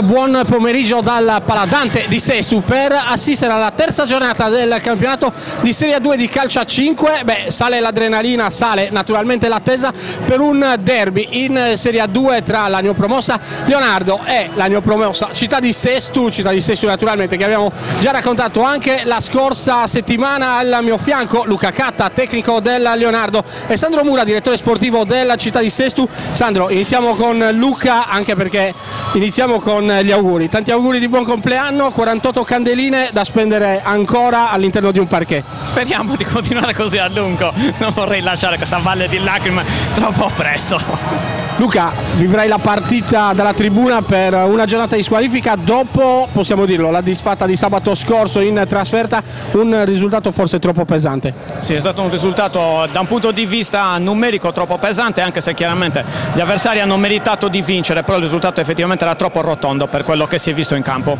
buon pomeriggio dal Paladante di Sestu per assistere alla terza giornata del campionato di Serie 2 di calcio a 5. Beh, sale l'adrenalina, sale naturalmente l'attesa per un derby in Serie 2 tra la neopromossa Leonardo e la neopromossa Città di Sestu, Città di Sestu naturalmente che abbiamo già raccontato anche la scorsa settimana al mio fianco Luca Catta, tecnico del Leonardo e Sandro Mura, direttore sportivo della Città di Sestu. Sandro, iniziamo con Luca anche perché iniziamo con gli auguri. Tanti auguri di buon compleanno, 48 candeline da spendere ancora all'interno di un parquet. Speriamo di continuare così a lungo, non vorrei lasciare questa valle di lacrime troppo presto. Luca, vivrai la partita dalla tribuna per una giornata di squalifica dopo, possiamo dirlo, la disfatta di sabato scorso in trasferta, un risultato forse troppo pesante. Sì, è stato un risultato da un punto di vista numerico troppo pesante, anche se chiaramente gli avversari hanno meritato di vincere, però il risultato effettivamente era troppo rotondo per quello che si è visto in campo.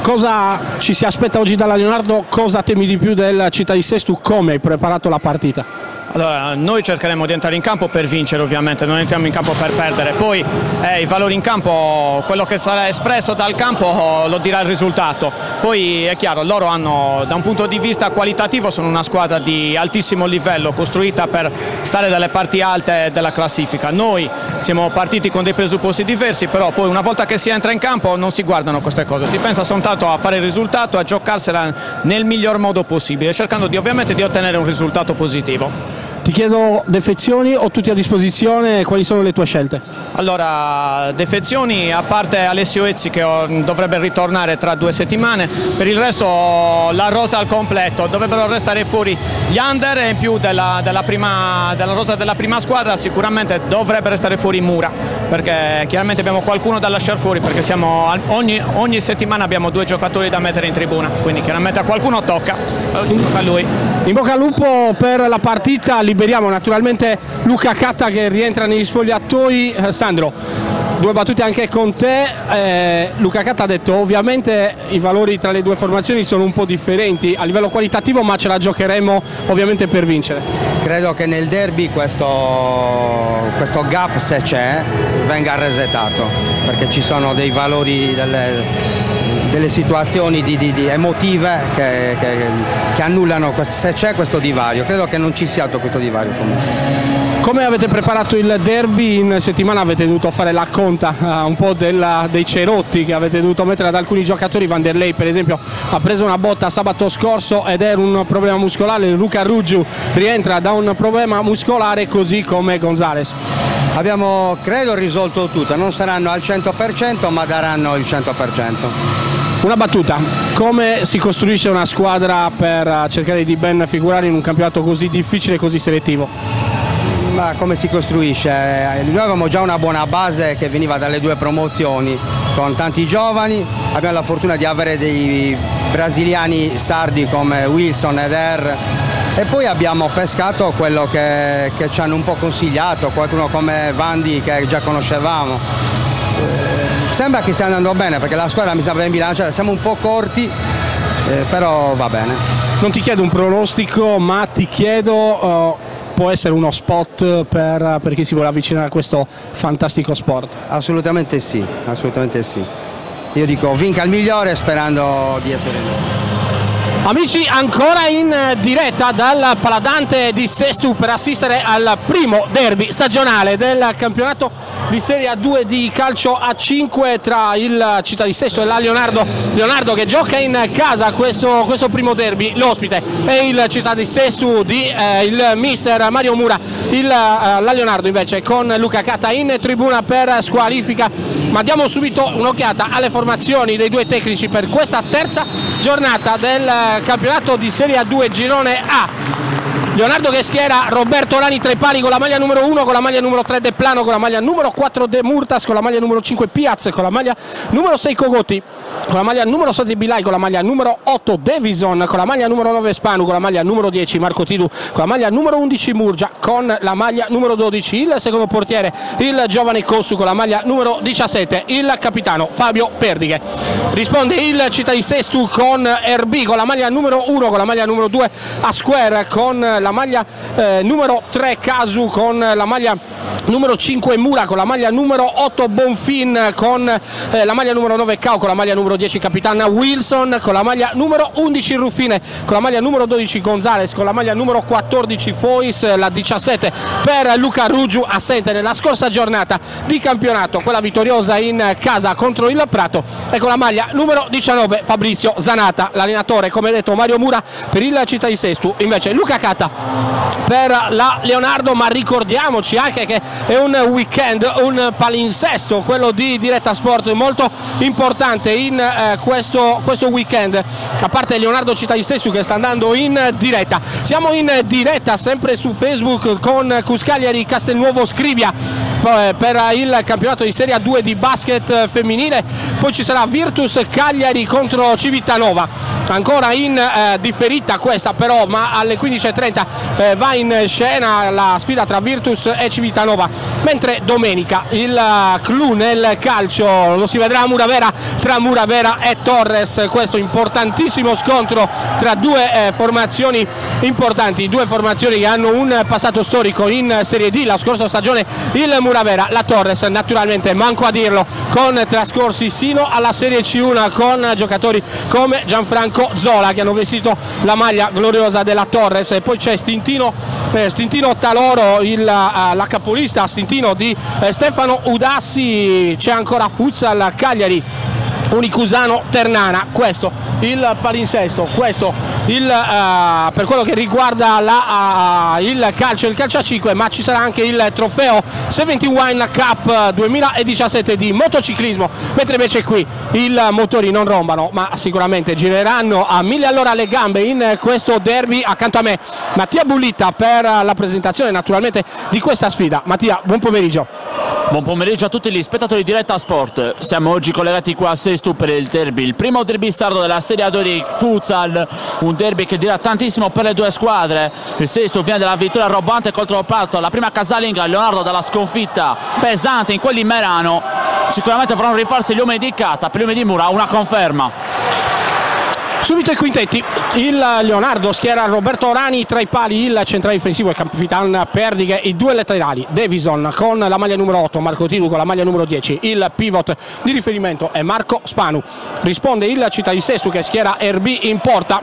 Cosa ci si aspetta oggi dalla Leonardo? Cosa temi di più del Città di Sestu? Come hai preparato la partita? Allora, noi cercheremo di entrare in campo per vincere ovviamente, non entriamo in campo per perdere, poi eh, i valori in campo, quello che sarà espresso dal campo oh, lo dirà il risultato, poi è chiaro, loro hanno da un punto di vista qualitativo sono una squadra di altissimo livello, costruita per stare dalle parti alte della classifica, noi siamo partiti con dei presupposti diversi, però poi una volta che si entra in campo non si guardano queste cose, si pensa soltanto a fare il risultato, a giocarsela nel miglior modo possibile, cercando di, ovviamente di ottenere un risultato positivo. Ti chiedo defezioni o tutti a disposizione, quali sono le tue scelte? Allora, defezioni a parte Alessio Ezzi che dovrebbe ritornare tra due settimane, per il resto la rosa al completo, dovrebbero restare fuori gli under e in più della, della, prima, della rosa della prima squadra sicuramente dovrebbe restare fuori Mura, perché chiaramente abbiamo qualcuno da lasciare fuori perché siamo, ogni, ogni settimana abbiamo due giocatori da mettere in tribuna, quindi chiaramente a qualcuno tocca, tocca a lui. In bocca al lupo per la partita, liberiamo naturalmente Luca Catta che rientra negli spogliatoi. Eh, Sandro, due battute anche con te. Eh, Luca Catta ha detto ovviamente i valori tra le due formazioni sono un po' differenti a livello qualitativo ma ce la giocheremo ovviamente per vincere. Credo che nel derby questo, questo gap se c'è venga resetato perché ci sono dei valori delle, delle situazioni di, di, di emotive che, che, che, annullano se c'è questo divario. Credo che non ci sia questo divario comunque. Come avete preparato il derby in settimana? Avete dovuto fare la conta uh, un po' della, dei cerotti che avete dovuto mettere ad alcuni giocatori. Vanderlei per esempio ha preso una botta sabato scorso ed era un problema muscolare. Luca Ruggiu rientra da un problema muscolare così come Gonzales. Abbiamo credo risolto tutto, non saranno al 100% ma daranno il 100%. Una battuta, come si costruisce una squadra per cercare di ben figurare in un campionato così difficile e così selettivo? Ma come si costruisce? Eh, noi avevamo già una buona base che veniva dalle due promozioni con tanti giovani, abbiamo la fortuna di avere dei brasiliani sardi come Wilson ed Er e poi abbiamo pescato quello che, che ci hanno un po' consigliato, qualcuno come Vandi che già conoscevamo. Sembra che stia andando bene perché la squadra mi sembra ben bilanciata, siamo un po' corti, eh, però va bene. Non ti chiedo un pronostico, ma ti chiedo... Uh può essere uno spot per, per chi si vuole avvicinare a questo fantastico sport? Assolutamente sì, assolutamente sì. Io dico vinca il migliore sperando di essere noi. Amici ancora in diretta dal Paladante di Sestu per assistere al primo derby stagionale del campionato di Serie A2 di calcio a 5 tra il Città di Sesto e la Leonardo, Leonardo che gioca in casa questo, questo primo derby, l'ospite è il Città di Sesto di eh, il mister Mario Mura, il, eh, la Leonardo invece con Luca Cata in tribuna per squalifica, ma diamo subito un'occhiata alle formazioni dei due tecnici per questa terza giornata del campionato di Serie A2 Girone A. Leonardo che schiera Roberto Lani tra i pali con la maglia numero 1, con la maglia numero 3 De Plano, con la maglia numero 4 De Murtas, con la maglia numero 5 Piaz, con la maglia numero 6 Cogotti. Con la maglia numero 7 Bilai, con la maglia numero 8 Davison, con la maglia numero 9 Spanu, con la maglia numero 10 Marco Tidu, con la maglia numero 11 Murgia, con la maglia numero 12 il secondo portiere il giovane Cossu, con la maglia numero 17 il capitano Fabio Perdighe. Risponde il città di Sestu con RB, con la maglia numero 1, con la maglia numero 2 Asquare, con la maglia eh, numero 3 Casu, con la maglia numero 5 Mura, con la maglia numero 8 Bonfin, con eh, la maglia numero 9 Cao, con la maglia numero 10 Capitana Wilson, con la maglia numero 11 Ruffine, con la maglia numero 12 Gonzales, con la maglia numero 14 Fois, la 17 per Luca Ruggiu assente nella scorsa giornata di campionato, quella vittoriosa in casa contro il Prato. E con la maglia numero 19 Fabrizio Zanata, l'allenatore come detto Mario Mura per il Città di Sestu, invece Luca Cata per la Leonardo, ma ricordiamoci anche che è un weekend, un palinsesto, quello di Diretta Sport molto importante in eh, questo, questo, weekend, a parte Leonardo Città di Sestu che sta andando in diretta. Siamo in diretta sempre su Facebook con Cuscagliari Castelnuovo Scrivia eh, per il campionato di Serie 2 di basket femminile, poi ci sarà Virtus Cagliari contro Civitanova, ancora in eh, differita questa però, ma alle 15.30 eh, va in scena la sfida tra Virtus e Civitanova, mentre domenica il uh, clou nel calcio lo si vedrà a Muravera tra Muravera e Torres, questo importantissimo scontro tra due eh, formazioni importanti, due formazioni che hanno un passato storico in Serie D, la scorsa stagione il Muravera, la Torres naturalmente manco a dirlo, con trascorsi sino alla Serie C1 con giocatori come Gianfranco Zola che hanno vestito la maglia gloriosa della Torres. E poi c'è Stintino, eh, Stintino Taloro, il, uh, la capolista Stintino di eh, Stefano Udassi, c'è ancora Futsal Cagliari Unicusano Ternana, questo il palinsesto, questo il, uh, per quello che riguarda la, uh, il calcio, il calcio a 5, ma ci sarà anche il trofeo 71 Cup 2017 di motociclismo, mentre invece qui i motori non rombano, ma sicuramente gireranno a mille all'ora le gambe in questo derby accanto a me. Mattia Bullitta per la presentazione naturalmente di questa sfida. Mattia, buon pomeriggio. Buon pomeriggio a tutti gli spettatori di Retta Sport. Siamo oggi collegati qua a Sestu per il derby, il primo derby sardo della Serie A2 di Futsal, un derby che dirà tantissimo per le due squadre. Il Sestu viene dalla vittoria robbante contro Prato, la prima casalinga, Leonardo dalla sconfitta pesante in quelli Merano. Sicuramente faranno rifarsi gli uomini di Cata, per gli uomini di Mura una conferma. Subito i quintetti, il Leonardo schiera Roberto Orani tra i pali, il centrale difensivo e Capitan Perdighe, i due laterali, Davison con la maglia numero 8, Marco Tiru con la maglia numero 10, il pivot di riferimento è Marco Spanu. Risponde il città di Sestu che schiera RB in porta,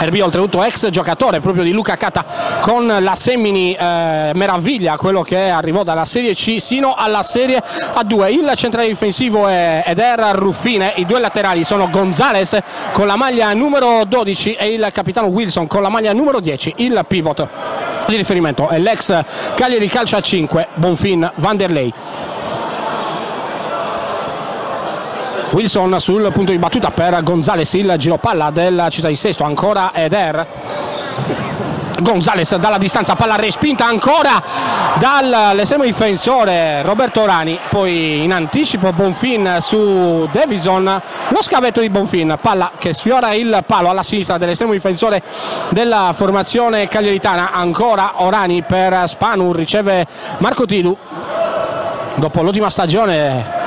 RB oltretutto ex giocatore proprio di Luca Cata con la Semini eh, meraviglia, quello che arrivò dalla Serie C sino alla Serie A2. Il centrale difensivo è Eder Ruffine, i due laterali sono Gonzales con la maglia numero 12 e il capitano Wilson con la maglia numero 10, il pivot di riferimento è l'ex Cagliari Calcio a 5, Bonfin Vanderlei. Wilson sul punto di battuta per Gonzales, il giro palla della città di Sesto, ancora Eder Gonzales dalla distanza, palla respinta ancora dall'estremo difensore Roberto Rani, poi in anticipo Bonfin su Davison, lo scavetto di Bonfin, palla che sfiora il palo alla sinistra dell'estremo difensore della formazione cagliaritana, ancora Orani per Spanu, riceve Marco Tilu, dopo l'ultima stagione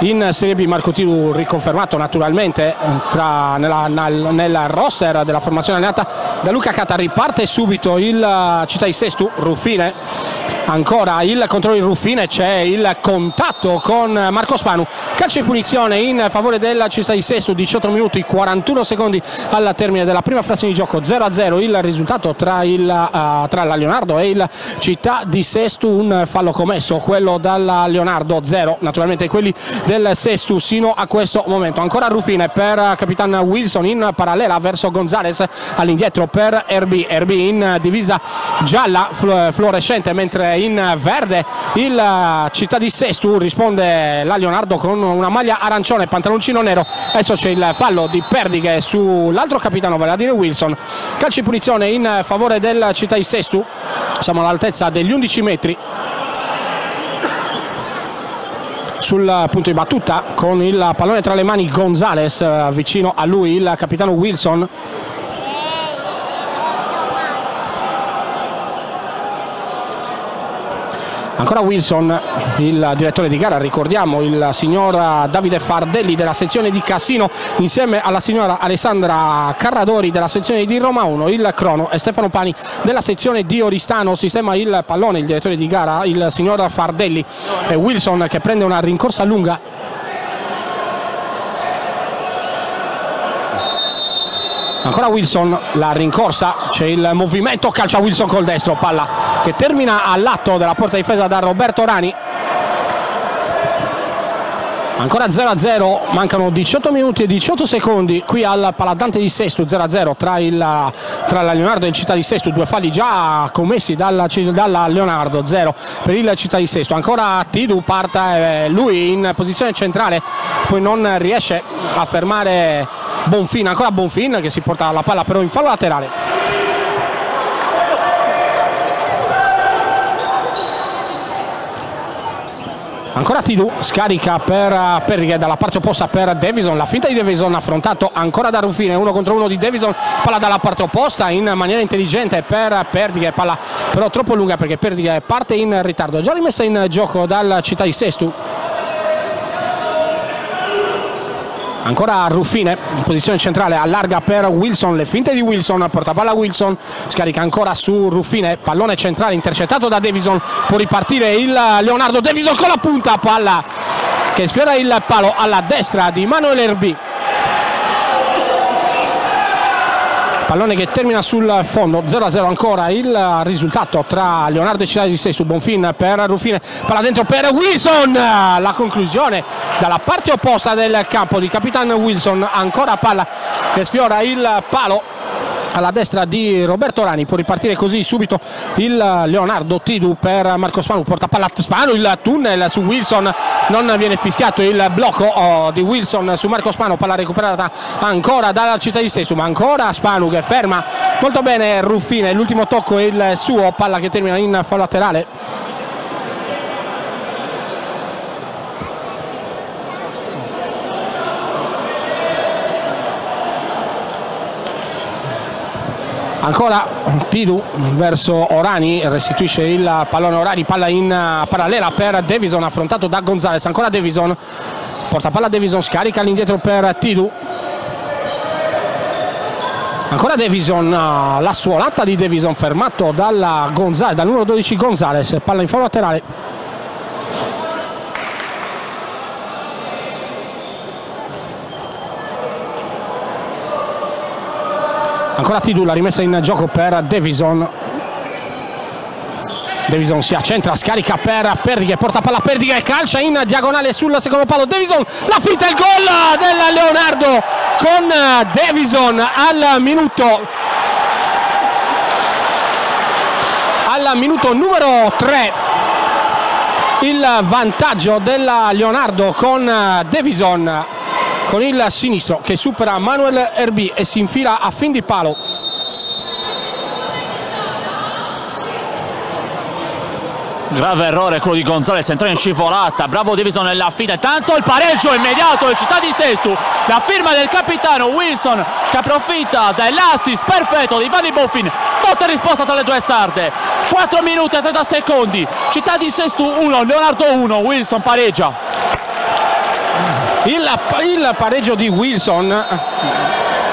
in Serie B Marco Tiru riconfermato naturalmente tra, nella, nel, nel, roster della formazione allenata da Luca Cata riparte subito il eh, Città di Sestu Ruffine. Ancora il controllo di Ruffine c'è il contatto con Marco Spanu. Calcio di punizione in favore della città di Sesto 18 minuti 41 secondi al termine della prima frazione di gioco. 0 a 0 il risultato tra, il, uh, tra la Leonardo e il città di Sesto un fallo commesso quello dalla Leonardo 0 naturalmente quelli del Sesto sino a questo momento. Ancora Ruffine per Capitan Wilson in parallela verso Gonzales all'indietro per RB RB in divisa gialla fluorescente mentre in verde il eh, città di Sestu risponde la Leonardo con una maglia arancione e pantaloncino nero. Adesso c'è il fallo di Perdighe sull'altro capitano Vladimir Wilson. Calcio di punizione in favore del città di Sestu. Siamo all'altezza degli 11 metri sul punto di battuta con il pallone tra le mani Gonzales, eh, vicino a lui il capitano Wilson. Ancora Wilson, il direttore di gara, ricordiamo il signor Davide Fardelli della sezione di Cassino insieme alla signora Alessandra Carradori della sezione di Roma 1, il crono e Stefano Pani della sezione di Oristano, sistema il pallone, il direttore di gara, il signor Fardelli. E Wilson che prende una rincorsa lunga ancora Wilson la rincorsa c'è il movimento calcia Wilson col destro palla che termina all'atto della porta difesa da Roberto Rani. Ancora 0-0 mancano 18 minuti e 18 secondi qui al Paladante di Sestu 0-0 tra, il, tra la Leonardo e il Città di Sestu due falli già commessi dalla, dalla Leonardo 0 per il Città di Sestu ancora Tidu parte eh, lui in posizione centrale poi non riesce a fermare Bonfin, ancora Bonfin che si porta la palla però in fallo laterale. Ancora Tidu, scarica per Perdighe dalla parte opposta per Davison, la finta di Davison affrontato ancora da Ruffine, uno contro uno di Davison, palla dalla parte opposta in maniera intelligente per Perdighe, palla però troppo lunga perché Perdighe parte in ritardo, già rimessa in gioco dal città di Sestu. Ancora Ruffine in posizione centrale allarga per Wilson. Le finte di Wilson porta palla Wilson scarica ancora su Ruffine. Pallone centrale intercettato da Davison. Può ripartire il Leonardo Davison con la punta. Palla che sfiora il palo alla destra di Manuel Erbi pallone che termina sul fondo 0-0 ancora il risultato tra Leonardo e Città di Sestu Bonfin per Ruffine palla dentro per Wilson la conclusione dalla parte opposta del campo di Capitan Wilson ancora palla che sfiora il palo alla destra di Roberto Rani può ripartire così subito il Leonardo Tidu per Marco Spanu porta palla Spanu il tunnel su Wilson non viene fischiato il blocco oh, di Wilson su Marco Spanu palla recuperata ancora dalla città di Sestu ma ancora Spanu che ferma molto bene Ruffine l'ultimo tocco è il suo palla che termina in fallo laterale ancora Tidu verso Orani restituisce il pallone Orani palla in eh, parallela per Davison affrontato da Gonzales ancora Davison porta palla Davison scarica all'indietro per Tidu ancora Davison eh, la suolata di Davison fermato dalla Gonzales, dal numero 12 Gonzales palla in fallo laterale ancora Tidu la rimessa in gioco per Davison. Davison si accentra, scarica per Perdighe, porta palla Perdighe e calcia in diagonale sul secondo palo. Davison, la finta il gol del Leonardo con Davison al minuto al minuto numero 3 il vantaggio della Leonardo con Davison con il sinistro che supera Manuel Erbi e si infila a fin di palo. Grave errore quello di Gonzales entrare in scivolata bravo Davison nella fine tanto il pareggio immediato del Città di Sestu la firma del capitano Wilson che approfitta dell'assist perfetto di Vanni Boffin botta risposta tra le due sarde. 4 minuti e 30 secondi Città di Sestu 1 Leonardo 1 Wilson pareggia il, il pareggio di Wilson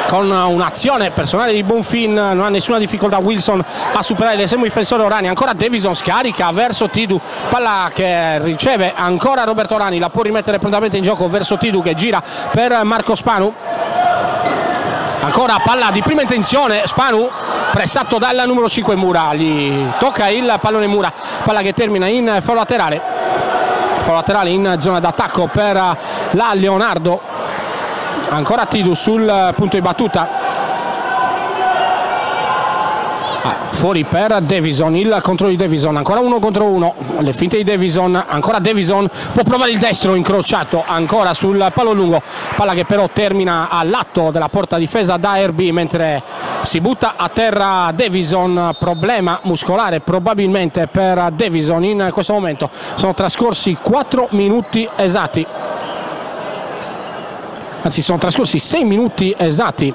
con un'azione personale di Bonfin non ha nessuna difficoltà Wilson a superare l'estremo difensore Orani. Ancora Davison scarica verso Tidu palla che riceve ancora Roberto Orani la può rimettere prontamente in gioco verso Tidu che gira per Marco Spanu. Ancora palla di prima intenzione Spanu pressato dal numero 5 Mura gli tocca il pallone Mura palla che termina in fallo laterale fallo laterale in zona d'attacco per la Leonardo. Ancora Tidu sul punto di battuta Ah, fuori per Davison, il controllo di Davison, ancora uno contro uno, le finte di Davison, ancora Davison, può provare il destro incrociato ancora sul palo lungo, palla che però termina all'atto della porta difesa da RB mentre si butta a terra Davison, problema muscolare probabilmente per Davison in questo momento, sono trascorsi 4 minuti esatti, anzi sono trascorsi 6 minuti esatti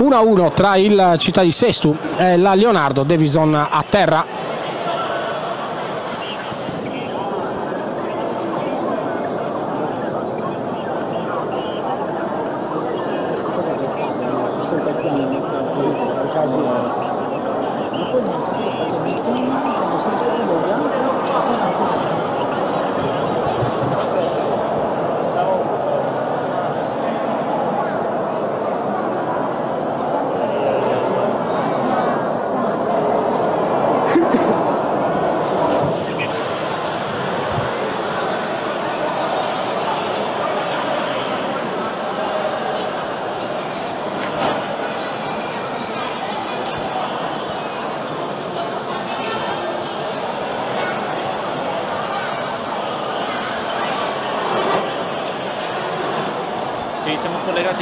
1-1 tra il Città di Sestu e la Leonardo, Davison a terra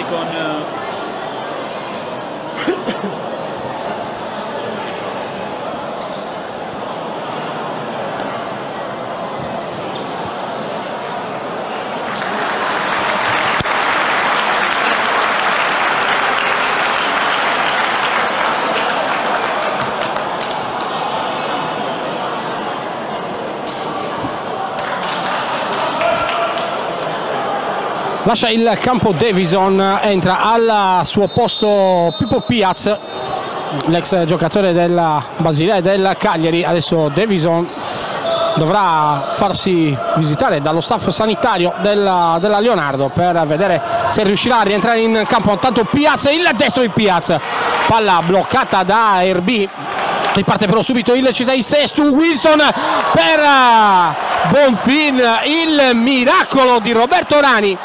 con lascia il campo Davison, entra al suo posto Pippo Piaz, l'ex giocatore della Basilea e del Cagliari, adesso Davison dovrà farsi visitare dallo staff sanitario della, della, Leonardo per vedere se riuscirà a rientrare in campo, intanto Piaz, il destro di Piaz, palla bloccata da Erbi, riparte però subito il città di Sestu, Wilson per Bonfin, il miracolo di Roberto Rani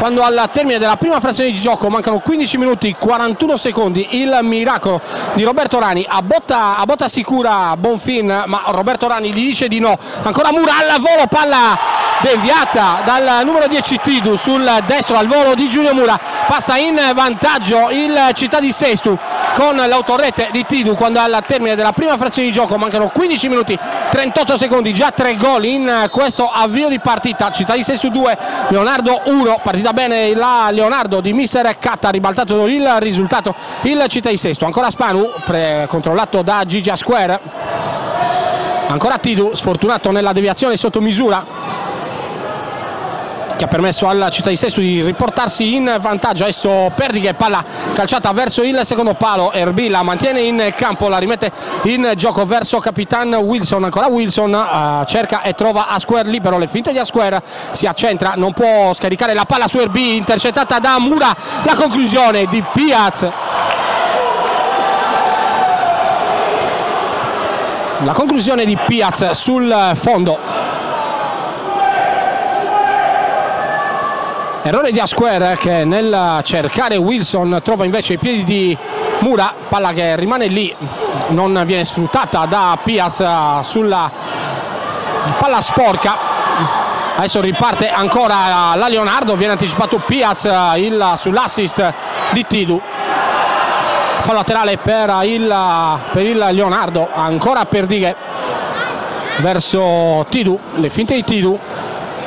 quando al termine della prima frazione di gioco mancano 15 minuti 41 secondi il miracolo di Roberto Rani a botta, a botta sicura Bonfin ma Roberto Rani gli dice di no. Ancora Mura al volo palla deviata dal numero 10 Tidu sul destro al volo di Giulio Mura. Passa in vantaggio il Città di Sestu con l'autorete di Tidu quando al termine della prima frazione di gioco. Mancano 15 minuti 38 secondi già 3 gol in questo avvio di partita. Città di Sestu 2 Leonardo 1 partita bene la Leonardo di Mister Catta ribaltato il risultato il Città di Sesto. Ancora Spanu controllato da Gigia Square. Ancora Tidu sfortunato nella deviazione sotto misura che ha permesso alla città di Sesto di riportarsi in vantaggio. Adesso Perdighe palla calciata verso il secondo palo Erbi la mantiene in campo la rimette in gioco verso Capitan Wilson. Ancora Wilson uh, cerca e trova Asquare libero le finte di Asquare si accentra non può scaricare la palla su Erbi intercettata da Mura la conclusione di Piaz. La conclusione di Piaz sul fondo Errore di Asquare che nel cercare Wilson trova invece i piedi di Mura, palla che rimane lì, non viene sfruttata da Piaz sulla palla sporca. Adesso riparte ancora la Leonardo, viene anticipato Piaz sull'assist di Tidu. Fallo laterale per il, per il Leonardo, ancora per Dighe verso Tidu, le finte di Tidu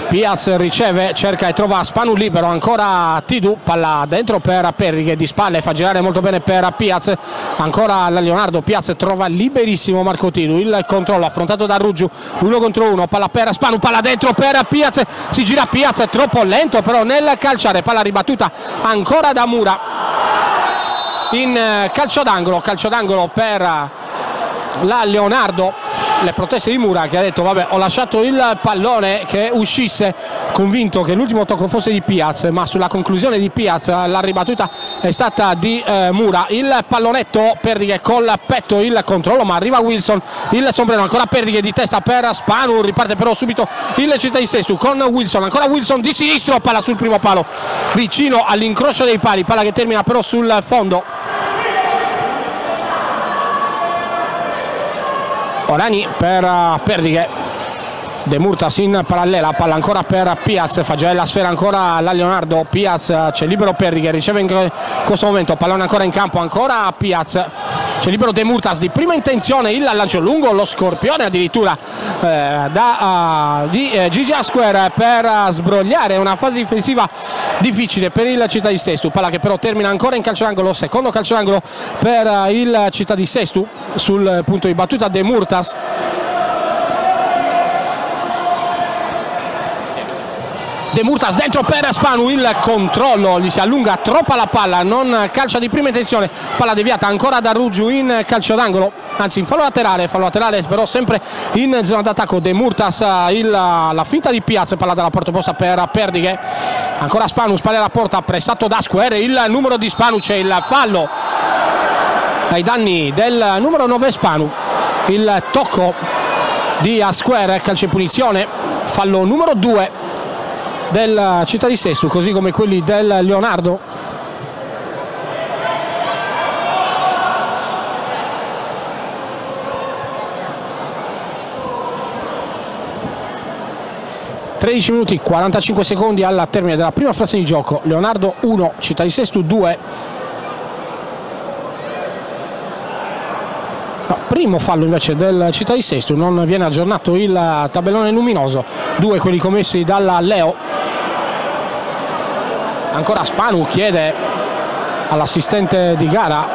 Piaz riceve, cerca e trova Spanu libero, ancora Tidu, palla dentro per Perri che di spalle fa girare molto bene per Piaz, ancora la Leonardo, Piaz trova liberissimo Marco Tidu, il controllo affrontato da Ruggiu, uno contro uno, palla per Spanu, palla dentro per Piaz, si gira Piaz, troppo lento però nel calciare, palla ribattuta ancora da Mura. In calcio d'angolo, calcio d'angolo per la Leonardo le proteste di Mura che ha detto vabbè ho lasciato il pallone che uscisse convinto che l'ultimo tocco fosse di Piaz ma sulla conclusione di Piaz la ribattuta è stata di eh, Mura. Il pallonetto Perdighe col petto il controllo ma arriva Wilson il sombrero ancora Perdighe di testa per Spanu riparte però subito il città di Sestu con Wilson ancora Wilson di sinistro palla sul primo palo vicino all'incrocio dei pali palla che termina però sul fondo Orani per uh, Perdighe De Murtas in parallela, palla ancora per Piaz, fa girare la sfera ancora alla Leonardo, Piaz uh, c'è libero Perdighe, riceve in questo momento, pallone ancora in campo, ancora Piaz, c'è libero De Murtas di prima intenzione, il lancio lungo, lo scorpione addirittura eh, da, uh, di eh, Gigi Asquer per uh, sbrogliare una fase difensiva difficile per il Città di Sestu, palla che però termina ancora in calcio d'angolo, secondo calcio d'angolo per il Città di Sestu sul punto di battuta De Murtas. De Murtas dentro per Spanu, il controllo, gli si allunga troppa la palla, non calcia di prima intenzione, palla deviata ancora da Ruggiu in calcio d'angolo, anzi in fallo laterale, fallo laterale però sempre in zona d'attacco, De Murtas il, la finta di Piaz, palla dalla porta opposta per Perdighe, ancora Spanu, spalle alla porta, pressato da Square, il numero di Spanu, c'è il fallo ai danni del numero 9 Spanu, il tocco di Asquare, calcio in punizione, fallo numero 2 del Città di Sestu, così come quelli del Leonardo. ...13 minuti 45 secondi al termine della prima frazione di gioco... ...Leonardo 1, Città di Sestu 2... No, primo fallo invece del Città di Sestu, non viene aggiornato il tabellone luminoso, due quelli commessi dalla Leo. Ancora Spanu chiede all'assistente di gara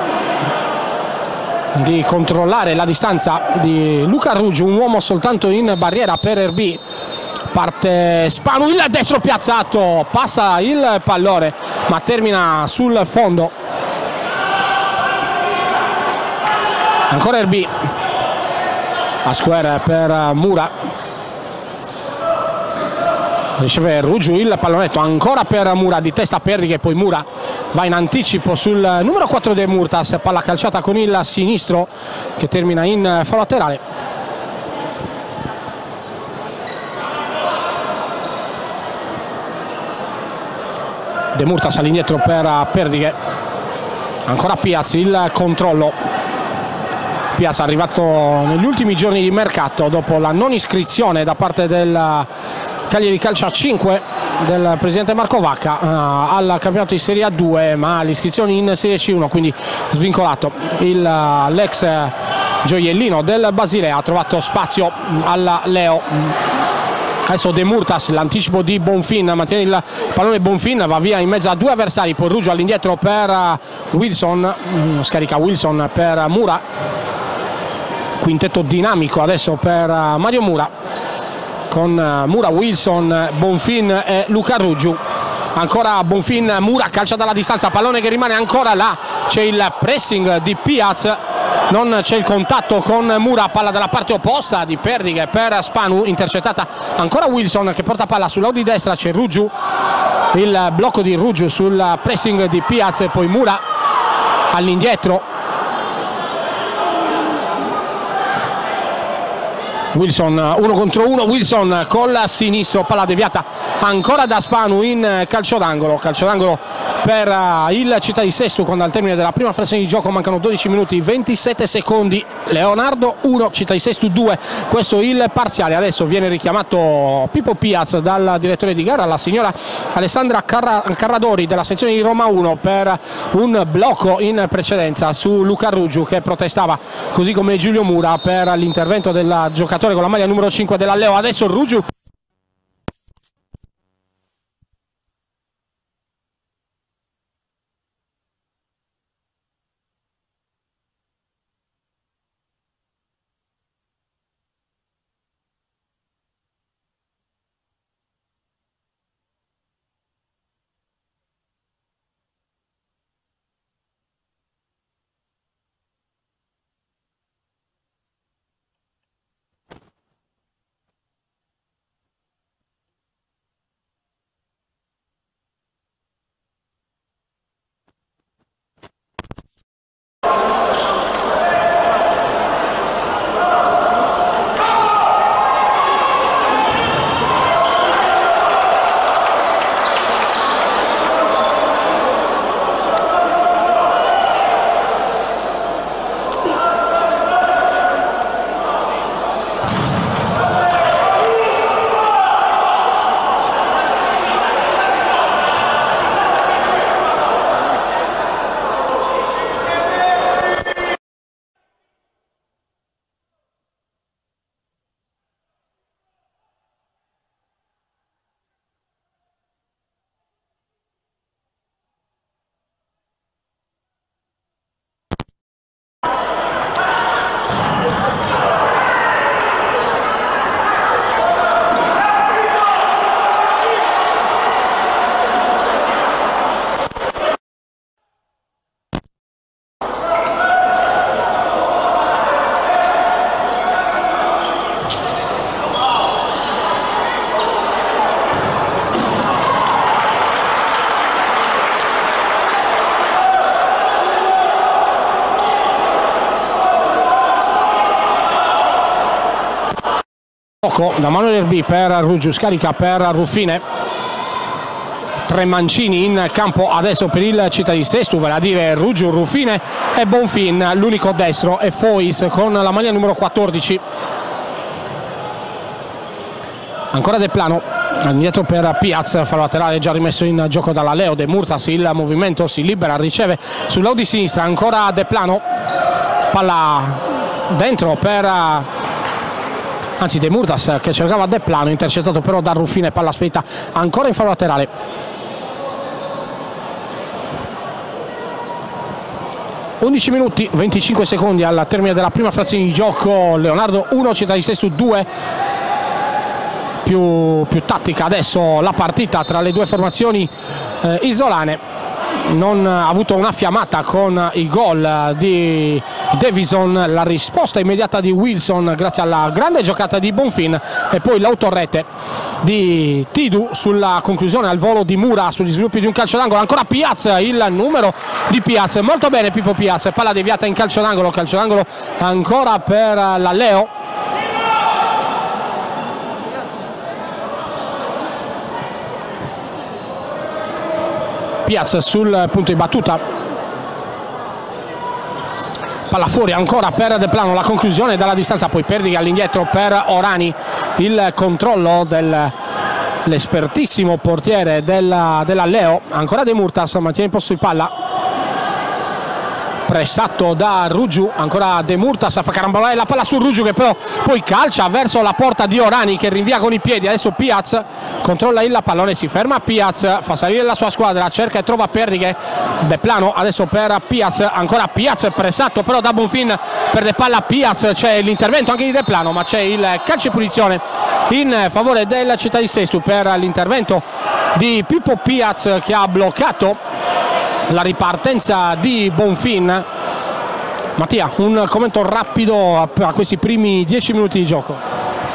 di controllare la distanza di Luca Ruggio, un uomo soltanto in barriera per RB parte Spanu, il destro piazzato passa il pallone ma termina sul fondo ancora RB a square per Mura. Riceve Ruggiu il pallonetto. Ancora per Mura di testa Perdi poi Mura va in anticipo sul numero 4 De Murtas. Palla calciata con il sinistro che termina in fallo laterale. De Murtas all'indietro per Perdighe ancora Piaz il controllo Piazza arrivato negli ultimi giorni di mercato dopo la non iscrizione da parte del Cagliari Calcio a 5 del presidente Marco Vacca uh, al campionato di Serie A2 ma l'iscrizione in Serie C1 quindi svincolato uh, l'ex uh, gioiellino del Basilea ha trovato spazio alla Leo. Adesso De Murtas l'anticipo di Bonfin mantiene il pallone Bonfin va via in mezzo a due avversari poi Ruggio all'indietro per Wilson mm, scarica Wilson per Mura quintetto dinamico adesso per uh, Mario Mura con eh, Mura, Wilson, Bonfin e Luca Ruggiu ancora Bonfin, Mura calcia dalla distanza, pallone che rimane ancora là, c'è il pressing di Piaz, non c'è il contatto con Mura, palla dalla parte opposta di Perdighe per Spanu, intercettata ancora Wilson che porta palla sul di destra, c'è Ruggiu, il blocco di Ruggiu sul pressing di Piaz e poi Mura all'indietro Wilson uno contro uno. Wilson con la sinistro palla deviata ancora da Spanu in calcio d'angolo. Calcio d'angolo per uh, il Città di Sesto quando al termine della prima frazione di gioco mancano 12 minuti 27 secondi. Leonardo 1 Città di Sesto 2 questo il parziale. Adesso viene richiamato Pippo Piaz dal direttore di gara la signora Alessandra Carra Carradori della sezione di Roma 1 per un blocco in precedenza su Luca Ruggiu che protestava così come Giulio Mura per l'intervento del giocatore con la maglia numero 5 della Leo. Adesso Ruggiu Poco da Manuel Erbi per Ruggiu, scarica per Ruffine. Tre mancini in campo adesso per il città di Sestu, vale a dire Ruggiu, Ruffine e Bonfin, l'unico destro e Fois con la maglia numero 14. Ancora De Plano, indietro per Piaz, fallo laterale già rimesso in gioco dalla Leo, De Murtas, il movimento si libera, riceve sull'au di sinistra, ancora De Plano, palla dentro per anzi De Murtas che cercava De Plano, intercettato però da Ruffine, palla spedita ancora in fallo laterale. ...11 minuti 25 secondi al termine della prima frazione di gioco. Leonardo 1, Città di Sestu 2 più, più, tattica adesso la partita tra le due formazioni eh, isolane non ha avuto una fiammata con il gol di Davison, la risposta immediata di Wilson grazie alla grande giocata di Bonfin e poi l'autorete di Tidu sulla conclusione al volo di Mura sugli sviluppi di un calcio d'angolo ancora Piaz, il numero di Piaz. Molto bene Pippo Piaz, palla deviata in calcio d'angolo calcio d'angolo ancora per la Leo Piaz sul punto di battuta. Palla fuori ancora per De Plano la conclusione dalla distanza poi Perdiga all'indietro per Orani. Il controllo dell'espertissimo portiere della, della Leo ancora De Murtas mantiene in posto di palla pressato da Ruggiu ancora De Murtas fa carambolare la palla su Ruggiu che però poi calcia verso la porta di Orani che rinvia con i piedi. Adesso Piaz controlla il pallone si ferma Piaz fa salire la sua squadra cerca e trova Perdighe De Plano adesso per Piaz ancora Piaz pressato però da Bonfin per De palla Piaz c'è l'intervento anche di De Plano ma c'è il calcio e punizione in favore della città di Sestu per l'intervento di Pippo Piaz che ha bloccato la ripartenza di Bonfin. Mattia, un commento rapido a questi primi 10 minuti di gioco.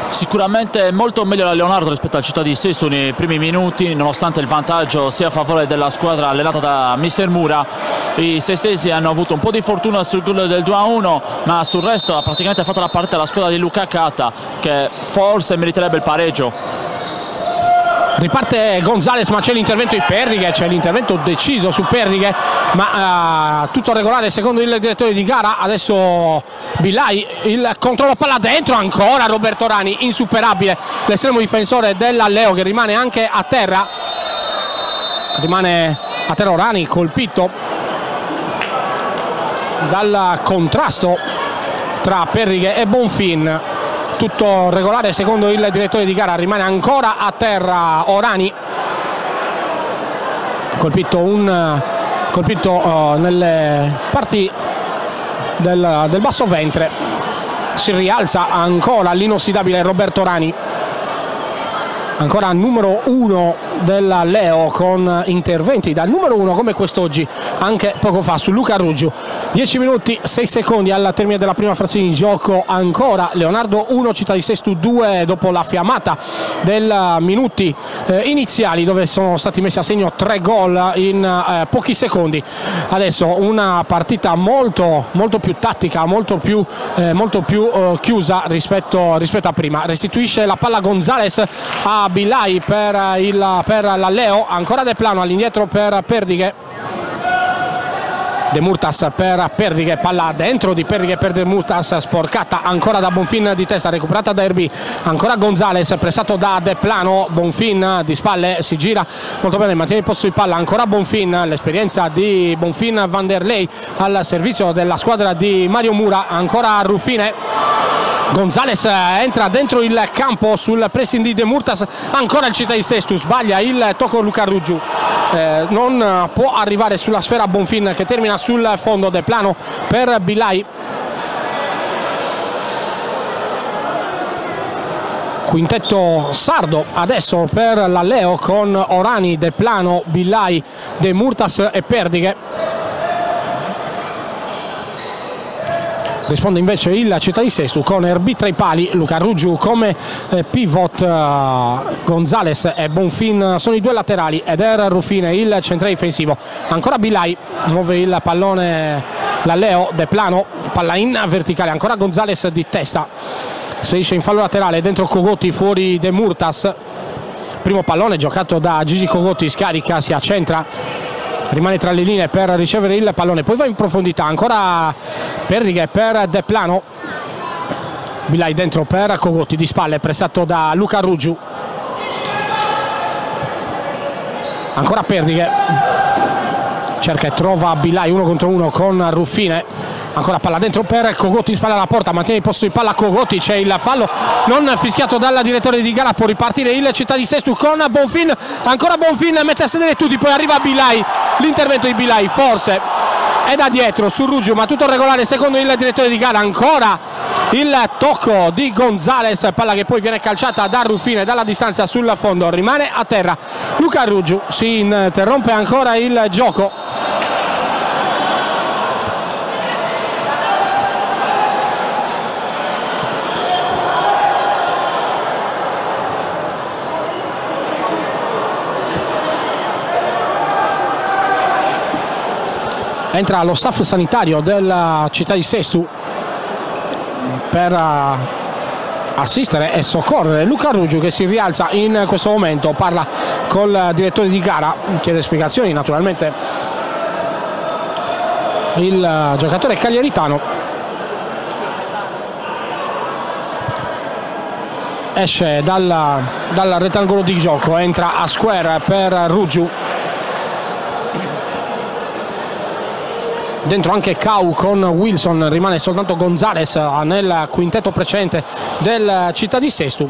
Sicuramente molto meglio la Leonardo rispetto al città di Sesto nei primi minuti, nonostante il vantaggio sia a favore della squadra allenata da Mister Mura. I sestesi hanno avuto un po' di fortuna sul gol del 2-1, ma sul resto ha praticamente fatto la parte la squadra di Luca Cata, che forse meriterebbe il pareggio riparte Gonzales ma c'è l'intervento di Perdighe c'è l'intervento deciso su Perdighe ma uh, tutto regolare secondo il direttore di gara. Adesso Bilai il controllo palla dentro ancora Roberto Rani insuperabile l'estremo difensore della Leo che rimane anche a terra. Rimane a terra Rani colpito dal contrasto tra Perdighe e Bonfin tutto regolare. Secondo il direttore di gara rimane ancora a terra Orani. Colpito, un, colpito uh, nelle parti del, del basso ventre. Si rialza ancora l'inossidabile Roberto Orani. Ancora numero uno della Leo con interventi da numero uno come quest'oggi anche poco fa su Luca Ruggio. 10 minuti 6 secondi alla termine della prima frazione di gioco ancora. Leonardo 1 Città di Sestu 2 dopo la fiammata dei minuti eh, iniziali dove sono stati messi a segno 3 gol in eh, pochi secondi. Adesso una partita molto, molto più tattica molto più, eh, molto più eh, chiusa rispetto, rispetto a prima. Restituisce la palla Gonzales a Bilai per, il, per la Leo, ancora De Plano all'indietro per Perdighe. De Murtas per Perdighe, palla dentro di Perdighe per De Murtas, sporcata ancora da Bonfin di testa, recuperata da Erbi, ancora Gonzales, pressato da De Plano, Bonfin di spalle, si gira molto bene, mantiene il posto di palla, ancora Bonfin, l'esperienza di Bonfin Vanderlei al servizio della squadra di Mario Mura, ancora Ruffine Gonzales eh, entra dentro il campo sul pressing di De Murtas, ancora il città di Sestu, sbaglia il tocco Luca Ruggiu, eh, non può arrivare sulla sfera Bonfin che termina sul fondo del plano per Bilai. Quintetto sardo adesso per la Leo con Orani, De Plano, Billai, De Murtas e Perdighe. Risponde invece il Città di Sestu con Erbi tra i pali, Luca Ruggiu come eh, pivot, uh, Gonzales e Bonfin. Sono i due laterali ed er Ruffine il centrale difensivo, ancora Bilai muove il pallone la Leo De Plano, palla in verticale, ancora Gonzales di testa. Spedisce in fallo laterale dentro Cogotti fuori De Murtas. Primo pallone giocato da Gigi Cogotti scarica si accentra rimane tra le linee per ricevere il pallone poi va in profondità. Ancora Perdighe per De Plano. Bilai dentro per Cogotti di spalle pressato da Luca Ruggiu ancora Perdighe cerca e trova Bilai uno contro uno con Ruffine ancora palla dentro per Cogotti in spalla alla porta mantiene il posto di palla Cogotti c'è il fallo non fischiato dal direttore di gara può ripartire il città di Sestu con Bonfin ancora Bonfin mette a sedere tutti poi arriva Bilai l'intervento di Bilai forse è da dietro su Ruggio ma tutto regolare secondo il direttore di gara ancora il tocco di Gonzales palla che poi viene calciata da Ruffine dalla distanza sul fondo rimane a terra. Luca Ruggiu si interrompe ancora il gioco entra lo staff sanitario della città di Sestu per uh, assistere e soccorrere Luca Ruggio che si rialza in questo momento parla col direttore di gara chiede spiegazioni naturalmente. Il uh, giocatore caglieritano esce dal, dal rettangolo di gioco entra a square per Ruggiu dentro anche Cau con Wilson rimane soltanto Gonzales nel quintetto precedente del Città di Sestu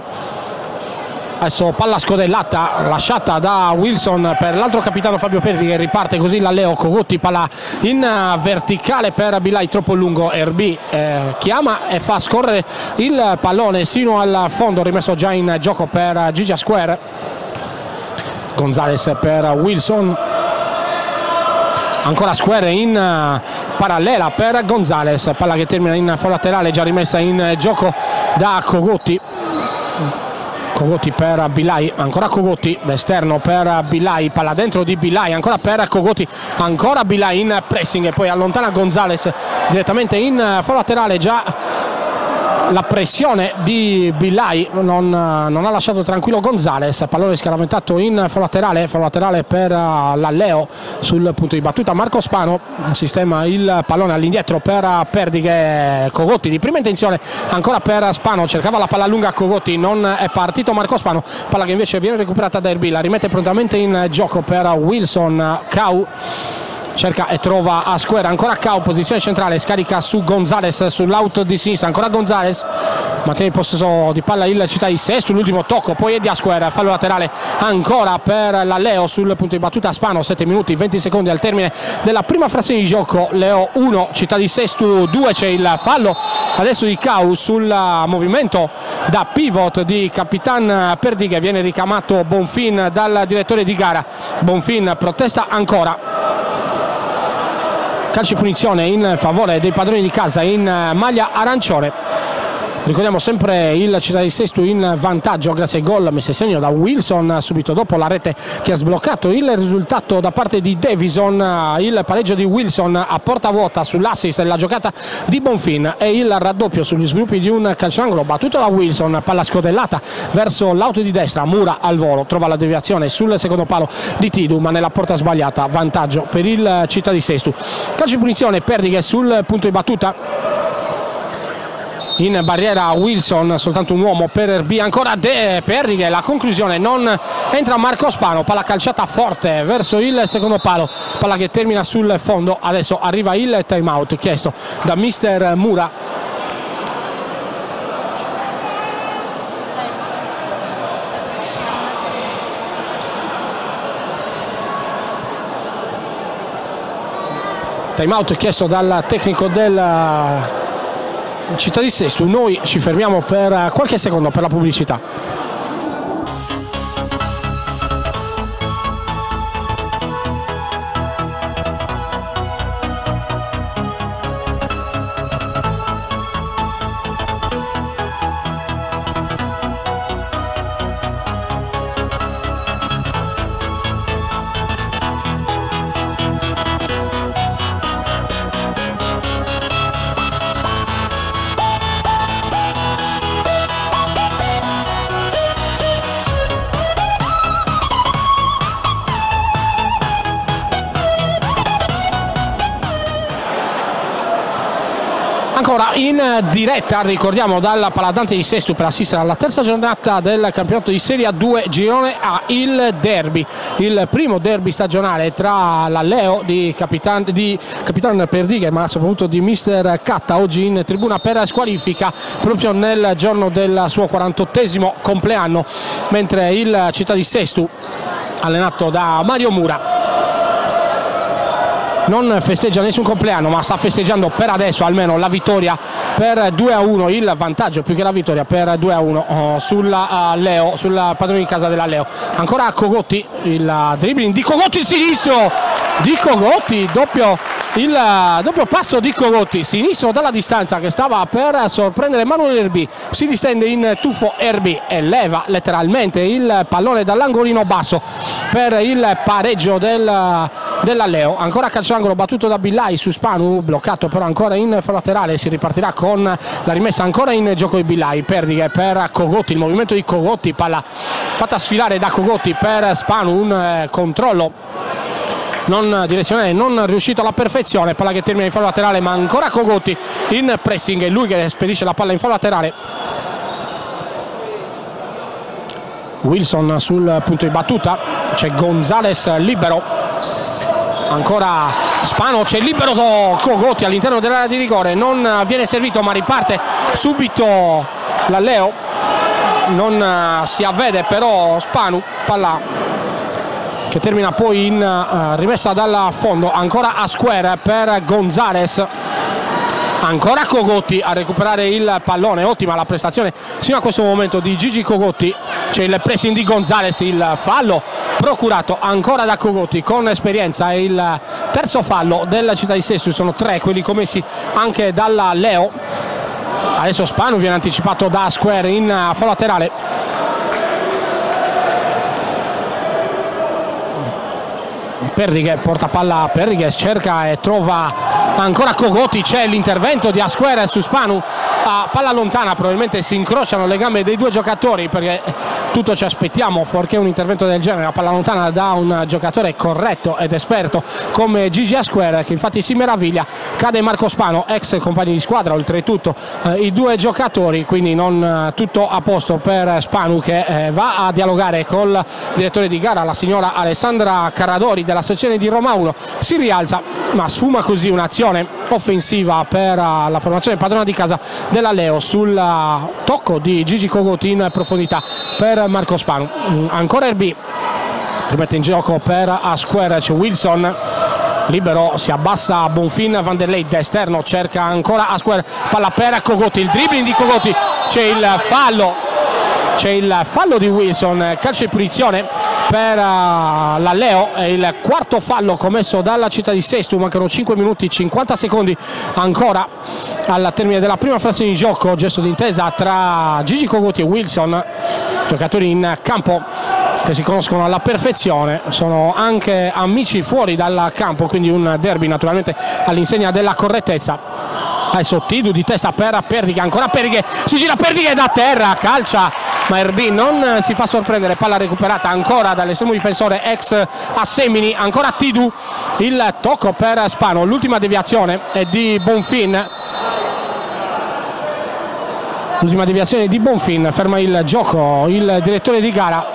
adesso palla scodellata lasciata da Wilson per l'altro capitano Fabio Perti che riparte così la Leo Cogotti palla in verticale per Bilai troppo lungo Erbi eh, chiama e fa scorrere il pallone sino al fondo rimesso già in gioco per Gigia Square. Gonzales per Wilson ancora Square in eh, parallela per Gonzales. Palla che termina in fallo laterale già rimessa in gioco da Cogotti. Cogotti per Bilai, ancora Cogotti d'esterno per Bilai, palla dentro di Bilai, ancora per Cogotti, ancora Bilai in pressing e poi allontana Gonzales direttamente in fallo laterale già la pressione di Bilai non, non, ha lasciato tranquillo Gonzales. Pallone scaraventato in fallo laterale fallo laterale per uh, l'Alleo sul punto di battuta. Marco Spano sistema il pallone all'indietro per uh, Perdighe Cogotti di prima intenzione ancora per Spano. Cercava la palla lunga Cogotti non è partito. Marco Spano palla che invece viene recuperata da Erbi la rimette prontamente in gioco per Wilson Cau cerca e trova a square. Ancora Cao posizione centrale scarica su Gonzales sull'auto di sinistra. Ancora Gonzales mantiene il possesso di palla il città di Sesto l'ultimo tocco poi è di a square. Fallo laterale ancora per la Leo sul punto di battuta. Spano 7 minuti 20 secondi al termine della prima frazione di gioco. Leo 1 città di Sesto 2 c'è il fallo. Adesso di Cau sul movimento da pivot di Capitan Perdighe viene ricamato Bonfin dal direttore di gara. Bonfin protesta ancora calcio punizione in favore dei padroni di casa in maglia arancione ricordiamo sempre il Città di Sesto in vantaggio grazie ai gol messi a segno da Wilson subito dopo la rete che ha sbloccato il risultato da parte di Davison. Il pareggio di Wilson a porta vuota sull'assist della giocata di Bonfin e il raddoppio sugli sviluppi di un calciangolo battuto da Wilson. Palla scodellata verso l'auto di destra Mura al volo trova la deviazione sul secondo palo di Tidu ma nella porta sbagliata vantaggio per il Città di Sesto. Calcio di punizione Perdighe sul punto di battuta in barriera Wilson soltanto un uomo per B ancora De Perdighe la conclusione non entra Marco Spano palla calciata forte verso il secondo palo palla che termina sul fondo adesso arriva il time out chiesto da mister Mura. Time out chiesto dal tecnico del città di Sesto, noi ci fermiamo per qualche secondo per la pubblicità. In diretta, ricordiamo, dalla Paladante di Sestu per assistere alla terza giornata del campionato di Serie A2 Girone A, il derby, il primo derby stagionale tra la Leo di Capitan, di Capitan Perdighe ma soprattutto di Mister Catta, oggi in tribuna per squalifica proprio nel giorno del suo 48esimo compleanno, mentre il Città di Sestu, allenato da Mario Mura, non festeggia nessun compleanno ma sta festeggiando per adesso almeno la vittoria per 2 a 1 il vantaggio più che la vittoria per 2 a 1 oh, sulla uh, Leo sul padrone di casa della Leo. Ancora Cogotti il dribbling di Cogotti il sinistro di Cogotti doppio il doppio passo di Cogotti sinistro dalla distanza che stava per sorprendere Manuel Erbi si distende in tuffo Erbi e leva letteralmente il pallone dall'angolino basso per il pareggio del, della Leo. Ancora calcio d'angolo battuto da Billai su Spanu bloccato però ancora in laterale si ripartirà con la rimessa ancora in gioco di Billai. Perdite per Cogotti il movimento di Cogotti palla fatta sfilare da Cogotti per Spanu un eh, controllo non direzionale, non riuscito alla perfezione, palla che termina in fallo laterale, ma ancora Cogotti in pressing, è lui che spedisce la palla in fallo laterale. Wilson sul punto di battuta, c'è Gonzales libero, ancora Spano, c'è libero Cogotti all'interno dell'area di rigore, non viene servito ma riparte subito la Leo, non si avvede però Spanu, palla che termina poi in uh, rimessa dal fondo ancora a square per Gonzales. Ancora Cogotti a recuperare il pallone ottima la prestazione fino a questo momento di Gigi Cogotti. C'è il pressing di Gonzales il fallo procurato ancora da Cogotti con esperienza il terzo fallo della città di Sestu sono tre quelli commessi anche dalla Leo. Adesso Spanu viene anticipato da Square in fallo laterale Perdighe porta palla a Perdighes cerca e trova ancora Cogotti c'è l'intervento di Asquere su Spanu a palla lontana probabilmente si incrociano le gambe dei due giocatori perché tutto ci aspettiamo fuorché un intervento del genere a palla lontana da un giocatore corretto ed esperto come Gigi Asquare che infatti si meraviglia cade Marco Spano ex compagno di squadra oltretutto eh, i due giocatori quindi non eh, tutto a posto per Spanu che eh, va a dialogare col direttore di gara la signora Alessandra Carradori della sezione di Roma 1 si rialza ma sfuma così un'azione offensiva per uh, la formazione padrona di casa della Leo sul uh, tocco di Gigi Cogotti in profondità per Marco Spanu mm, ancora RB rimette in gioco per Asquare c'è Wilson. Libero si abbassa a Bonfin Van der Ley da esterno cerca ancora Asquare palla per Cogotti il dribbling di Cogotti c'è il fallo c'è il fallo di Wilson calcio di punizione per uh, la Leo è il quarto fallo commesso dalla città di Sestu mancano 5 minuti 50 secondi ancora al termine della prima frazione di gioco gesto d'intesa tra Gigi Cogotti e Wilson giocatori in campo che si conoscono alla perfezione, sono anche amici fuori dal campo, quindi un derby naturalmente all'insegna della correttezza. Adesso Tidu di testa per Perdighe, ancora Perdighe, si gira Perdighe da terra, calcia, ma Erbi non si fa sorprendere, palla recuperata ancora dall'estremo difensore ex Assemini, ancora Tidu, il tocco per Spano, l'ultima deviazione è di Bonfin, l'ultima deviazione di Bonfin, ferma il gioco il direttore di gara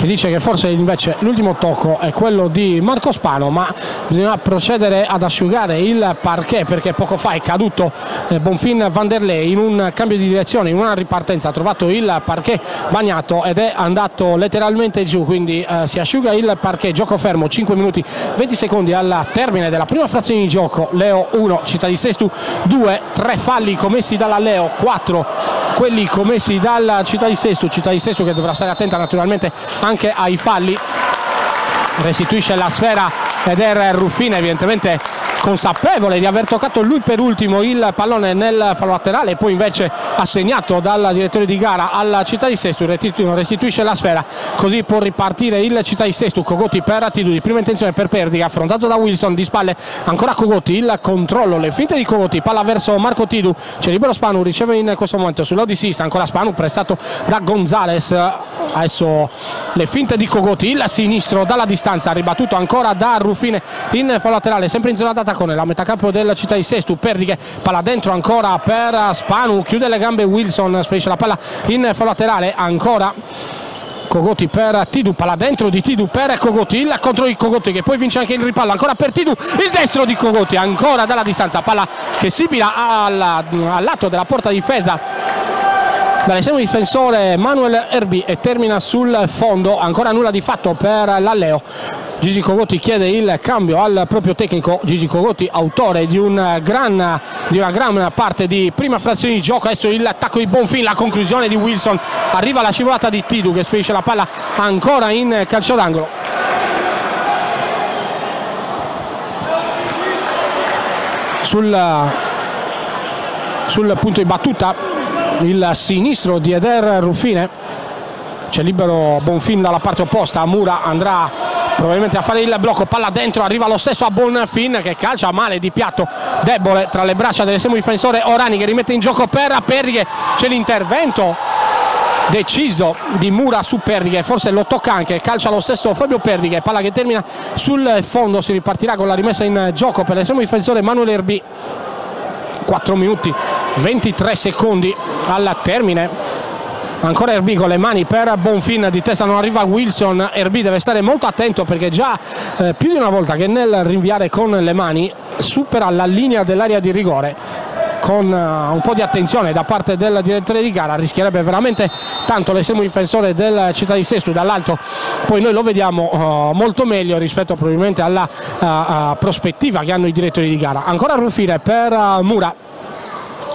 che dice che forse invece l'ultimo tocco è quello di Marco Spano ma bisogna procedere ad asciugare il parquet perché poco fa è caduto eh, Bonfin Vanderlei in un cambio di direzione in una ripartenza ha trovato il parquet bagnato ed è andato letteralmente giù quindi eh, si asciuga il parquet gioco fermo 5 minuti 20 secondi al termine della prima frazione di gioco Leo 1 Città di Sestu 2 3 falli commessi dalla Leo 4 quelli commessi dalla Città di Sestu Città di Sestu che dovrà stare attenta naturalmente anche ai falli. Restituisce la sfera ed è Ruffini evidentemente consapevole di aver toccato lui per ultimo il pallone nel fallo laterale poi invece assegnato dal direttore di gara alla città di Sestu restituisce la sfera così può ripartire il città di Sestu Cogotti per attitudini prima intenzione per Perdiga affrontato da Wilson di spalle ancora Cogotti il controllo le finte di Cogotti palla verso Marco Tidu c'è libero Spanu riceve in questo momento sull'O di sinistra ancora Spanu prestato da Gonzales adesso le finte di Cogotti il sinistro dalla distanza ribattuto ancora da Ruffine in fallo laterale sempre in zona data attacco nella metà campo della città di Sestu, Perdighe, palla dentro ancora per Spanu, chiude le gambe Wilson, spedisce la palla in laterale, ancora Cogoti per Tidu, palla dentro di Tidu per Cogoti, il contro di Cogoti che poi vince anche il ripallo, ancora per Tidu, il destro di Cogoti, ancora dalla distanza, palla che sibila al, al lato della porta difesa dall'estremo difensore Manuel Erbi e termina sul fondo, ancora nulla di fatto per l'Alleo. Gigi Cogotti chiede il cambio al proprio tecnico, Gigi Cogotti autore di, un gran, di una gran parte di prima frazione di gioco, adesso l'attacco di Bonfin, la conclusione di Wilson, arriva la scivolata di Tidu che spedisce la palla ancora in calcio d'angolo. Sul, sul punto di battuta il sinistro di Eder Ruffine. C'è libero Bonfin dalla parte opposta. Mura andrà probabilmente a fare il blocco palla dentro arriva lo stesso a Bonfin che calcia male di piatto debole tra le braccia dell'estremo difensore Orani che rimette in gioco per Perrighe. C'è l'intervento deciso di Mura su Perdighe, forse lo tocca anche, calcia lo stesso Fabio Perdighe, palla che termina sul fondo, si ripartirà con la rimessa in gioco per l'estremo difensore Manuel Erbi, 4 minuti 23 secondi al termine ancora Erbi con le mani per Bonfin di testa non arriva Wilson. Erbi deve stare molto attento perché già eh, più di una volta che nel rinviare con le mani supera la linea dell'area di rigore con uh, un po' di attenzione da parte del direttore di gara. Rischierebbe veramente tanto l'estremo difensore del Città di Sestu dall'alto poi noi lo vediamo uh, molto meglio rispetto probabilmente alla uh, prospettiva che hanno i direttori di gara. Ancora Rufine per Mura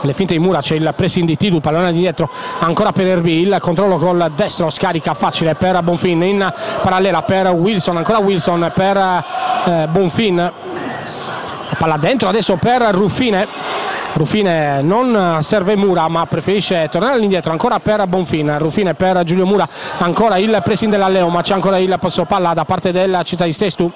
le finte di Mura c'è il pressing di Tidu, pallone di dietro ancora per Erbi, il controllo col destro, scarica facile per Bonfin, in parallela per Wilson, ancora Wilson per eh, Bonfin, palla dentro adesso per Ruffine, Ruffine non serve Mura ma preferisce tornare all'indietro ancora per Bonfin, Ruffine per Giulio Mura, ancora il pressing della Leo ma c'è ancora il posto palla da parte della città di Sestu.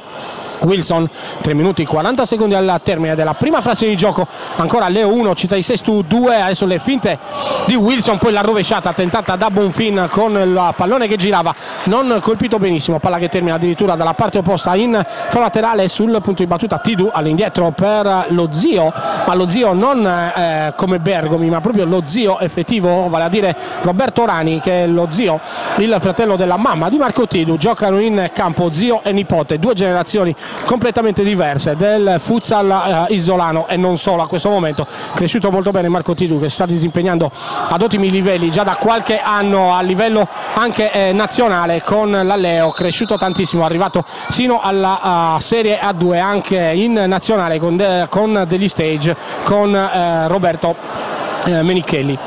Wilson 3 minuti 40 secondi al termine della prima frazione di gioco. Ancora Leo 1 Città di Sestu 2 adesso le finte di Wilson poi la rovesciata tentata da Bonfin con il pallone che girava non colpito benissimo palla che termina addirittura dalla parte opposta in laterale sul punto di battuta Tidu all'indietro per lo zio ma lo zio non eh, come Bergomi ma proprio lo zio effettivo vale a dire Roberto Rani che è lo zio il fratello della mamma di Marco Tidu. Giocano in campo zio e nipote due generazioni completamente diverse del futsal eh, isolano e non solo a questo momento. Cresciuto molto bene Marco Tidu che si sta disimpegnando ad ottimi livelli già da qualche anno a livello anche eh, nazionale con l'Alleo. Cresciuto tantissimo arrivato sino alla Serie A2 anche in nazionale con, con degli stage con eh, Roberto eh, Menichelli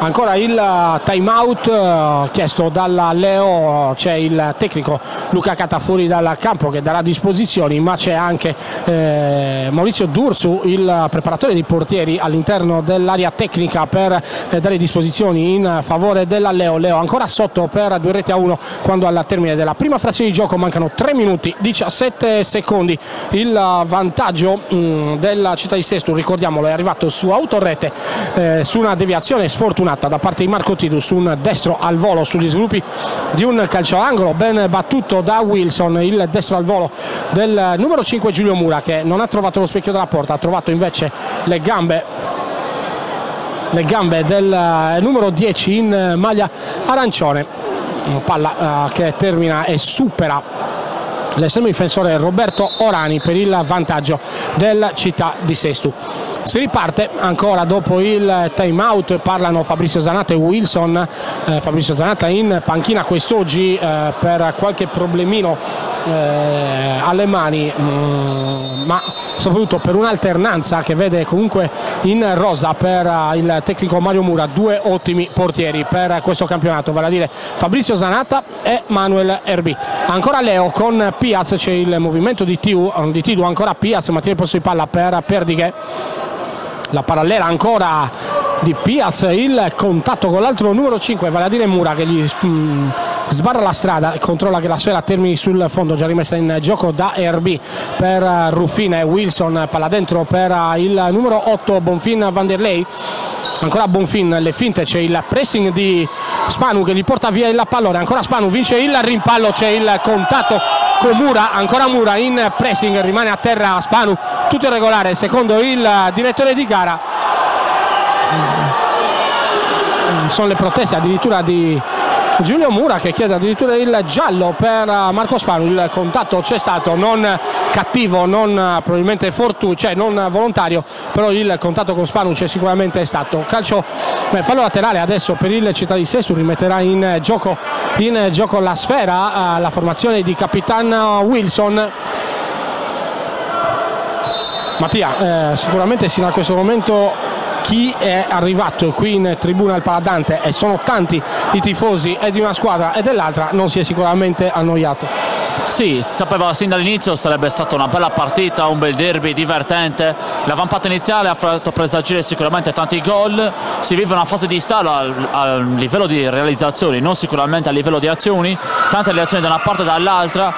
ancora il eh, time out eh, chiesto dalla Leo c'è il tecnico Luca Catafuri dal campo che darà disposizioni ma c'è anche eh, Maurizio Dursu il preparatore dei portieri all'interno dell'area tecnica per eh, dare disposizioni in favore della Leo. Leo ancora sotto per due reti a uno quando al termine della prima frazione di gioco mancano 3 minuti 17 secondi. Il vantaggio mh, mm, della città di Sestu ricordiamolo è arrivato su autorete eh, su una deviazione sfortunata sfortunata da parte di Marco Tidus, un destro al volo sugli sviluppi di un calcio angolo. Ben battuto da Wilson, il destro al volo del numero 5 Giulio Mura che non ha trovato lo specchio della porta, ha trovato invece le gambe le gambe del eh, numero 10 in maglia arancione. Palla uh, che termina e supera l'estremo difensore Roberto Orani per il vantaggio del città di Sestu si riparte ancora dopo il time out. Parlano Fabrizio Zanata e Wilson. Eh, Fabrizio Zanata in panchina quest'oggi eh, per qualche problemino eh, alle mani mh, mm, ma soprattutto per un'alternanza che vede comunque in rosa per uh, il tecnico Mario Mura due ottimi portieri per questo campionato vale a dire Fabrizio Zanata e Manuel Erbi. Ancora Leo con Piaz c'è il movimento di Tidu ancora Piaz ma tiene posto di palla per Perdighe la parallela ancora di Piaz, il contatto con l'altro numero 5, vale a dire Mura che gli mm, sbarra la strada e controlla che la sfera termini sul fondo, già rimessa in gioco da RB per Ruffine, Wilson palla dentro per il numero 8 Bonfin Vanderlei ancora Bonfin le finte c'è il pressing di Spanu che gli porta via il pallone. Ancora Spanu vince il rimpallo c'è il contatto con Mura, ancora Mura in pressing, rimane a terra Spanu, tutto irregolare secondo il direttore di gara. Sono le proteste addirittura di Giulio Mura che chiede addirittura il giallo per Marco Spanu, il contatto c'è stato, non cattivo, non probabilmente fortuito, cioè non volontario, però il contatto con Spanu c'è sicuramente stato. Calcio, beh, fallo laterale adesso per il Città di Sestu, rimetterà in gioco, in gioco la sfera, la formazione di Capitan Wilson. Mattia, eh, sicuramente sino a questo momento chi è arrivato qui in tribuna al Paladante e sono tanti i tifosi e di una squadra e dell'altra non si è sicuramente annoiato. Sì, si sapeva sin dall'inizio sarebbe stata una bella partita, un bel derby divertente. La vampata iniziale ha fatto presagire sicuramente tanti gol. Si vive una fase di stallo al, al livello di realizzazioni, non sicuramente a livello di azioni. Tante reazioni da una parte e dall'altra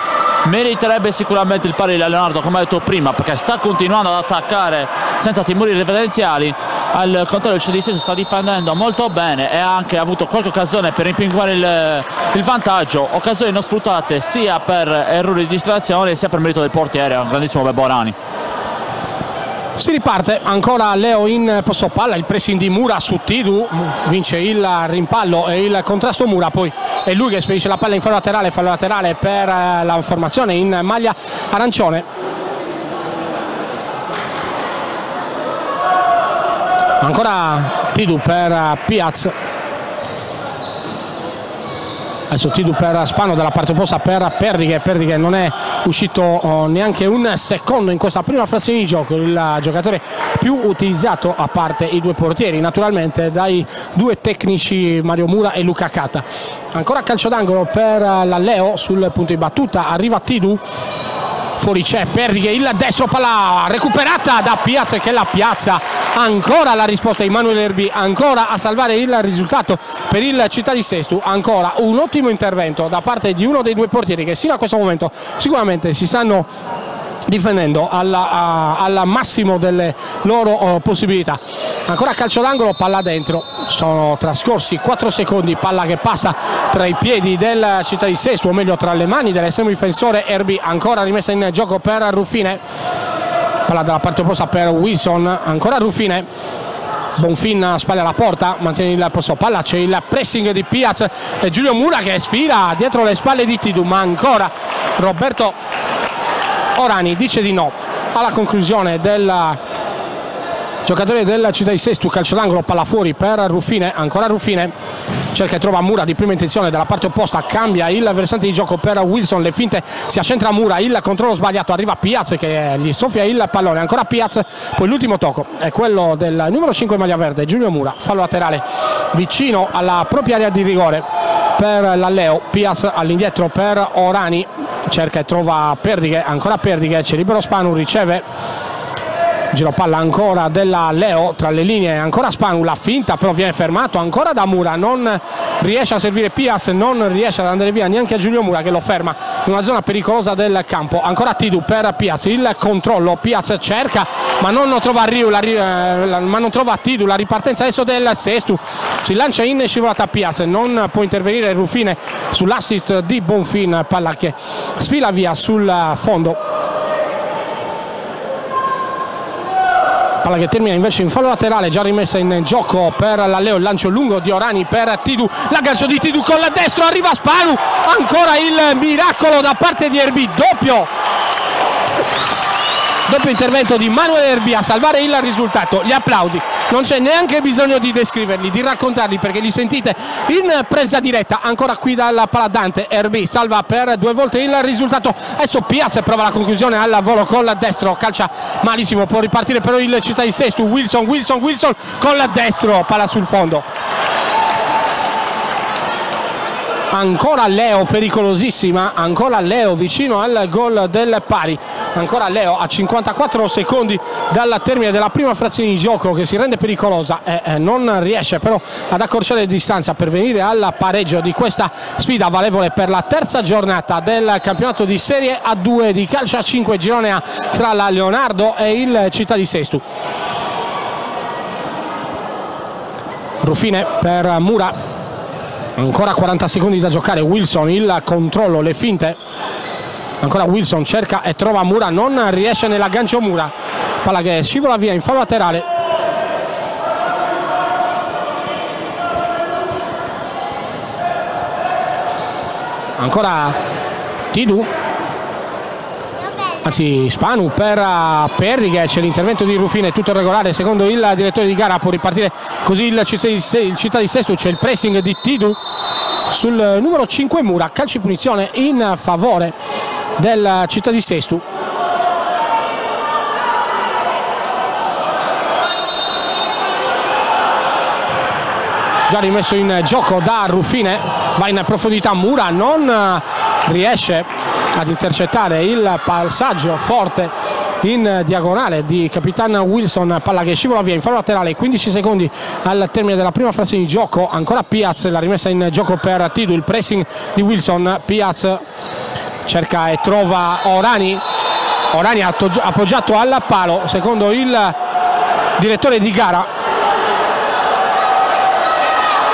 meriterebbe sicuramente il pari di Leonardo come ho detto prima perché sta continuando ad attaccare senza timori referenziali al contrario il CDC sta difendendo molto bene e ha anche avuto qualche occasione per rimpinguare il, il vantaggio. Occasioni non sfruttate sia per errori di distrazione sia per merito del portiere un grandissimo Beborani si riparte ancora Leo in posto palla, il pressing di Mura su Tidu, vince il rimpallo e il contrasto Mura, poi è lui che spedisce la palla in fallo laterale, fallo laterale per eh, la formazione in maglia arancione. Ancora Tidu per Piaz adesso Tidu per Spano dalla parte opposta per Perdighe Perdighe non è uscito oh, neanche un secondo in questa prima frazione di gioco. Il giocatore più utilizzato a parte i due portieri naturalmente dai due tecnici Mario Mura e Luca Cata. Ancora calcio d'angolo per la Leo sul punto di battuta. Arriva Tidu fuori c'è Perdighe il destro palla recuperata da Piazza che la piazza ancora la risposta di Manuel Erbi ancora a salvare il risultato per il Città di Sestu ancora un ottimo intervento da parte di uno dei due portieri che sino a questo momento sicuramente si stanno difendendo al massimo delle loro oh, possibilità. Ancora calcio d'angolo palla dentro. Sono trascorsi 4 secondi palla che passa tra i piedi del Città di Sestu o meglio tra le mani dell'estremo difensore Erbi ancora rimessa in gioco per Ruffine. Palla dalla parte opposta per Wilson ancora Ruffine. Bonfin spalla alla porta, mantiene il posto. Palla, c'è il pressing di Piaz e Giulio Mura che sfila dietro le spalle di Tidu, ma ancora Roberto Orani dice di no alla conclusione del giocatore del Città di Sestu, calcio d'angolo, palla fuori per Ruffine, ancora Ruffine cerca e trova Mura di prima intenzione dalla parte opposta, cambia il versante di gioco per Wilson, le finte si accentra Mura, il controllo sbagliato, arriva Piaz che gli soffia il pallone, ancora Piaz, poi l'ultimo tocco è quello del numero 5 maglia verde, Giulio Mura, fallo laterale vicino alla propria area di rigore per l'Alleo, Piaz all'indietro per Orani, cerca e trova Perdighe, ancora Perdighe, c'è libero Spanu, riceve giro palla ancora della Leo tra le linee ancora Spanula finta però viene fermato ancora da Mura non riesce a servire Piaz non riesce ad andare via neanche a Giulio Mura che lo ferma in una zona pericolosa del campo. Ancora Tidu per Piaz il controllo Piaz cerca ma non trova Riu la, eh, ma non trova Tidu la ripartenza adesso del Sestu si lancia in scivolata Piaz non può intervenire Ruffine sull'assist di Bonfin palla che sfila via sul fondo palla che termina invece in fallo laterale già rimessa in gioco per la Leo il lancio lungo di Orani per Tidu. L'aggancio di Tidu con la destra arriva Spanu. Ancora il miracolo da parte di Erbi doppio doppio intervento di Manuel Erbi a salvare il risultato. Gli applausi. Non c'è neanche bisogno di descriverli di raccontarli perché li sentite in presa diretta ancora qui dal Paladante Erbi salva per due volte il risultato. Adesso Piazza prova la conclusione al volo con la destro. Calcia malissimo può ripartire però il Città di Sestu Wilson Wilson Wilson con la destro. Palla sul fondo ancora Leo pericolosissima. Ancora Leo vicino al gol del pari. Ancora Leo a 54 secondi dal termine della prima frazione di gioco che si rende pericolosa e eh, non riesce però ad accorciare le distanze per venire al pareggio di questa sfida valevole per la terza giornata del campionato di Serie A2 di calcio a 5 girone A tra la Leonardo e il Città di Sestu. Ruffine per Mura ancora 40 secondi da giocare. Wilson il controllo le finte. Ancora Wilson cerca e trova Mura. Non riesce nell'aggancio Mura. Palla che scivola via in fallo laterale. Ancora Tidu anzi Spanu per uh, Perriche c'è l'intervento di Rufine tutto regolare secondo il direttore di gara può ripartire così il città di, il città di Sestu c'è il pressing di Tidu sul numero 5 Mura calci punizione in favore del città di Sestu già rimesso in gioco da Ruffine va in profondità Mura non riesce ad intercettare il passaggio forte in diagonale di Capitan Wilson. Palla che scivola via in fallo laterale 15 secondi al termine della prima frazione di gioco. Ancora Piaz la rimessa in gioco per Tidu il pressing di Wilson. Piaz cerca e trova Orani. Orani appoggiato al palo secondo il direttore di gara.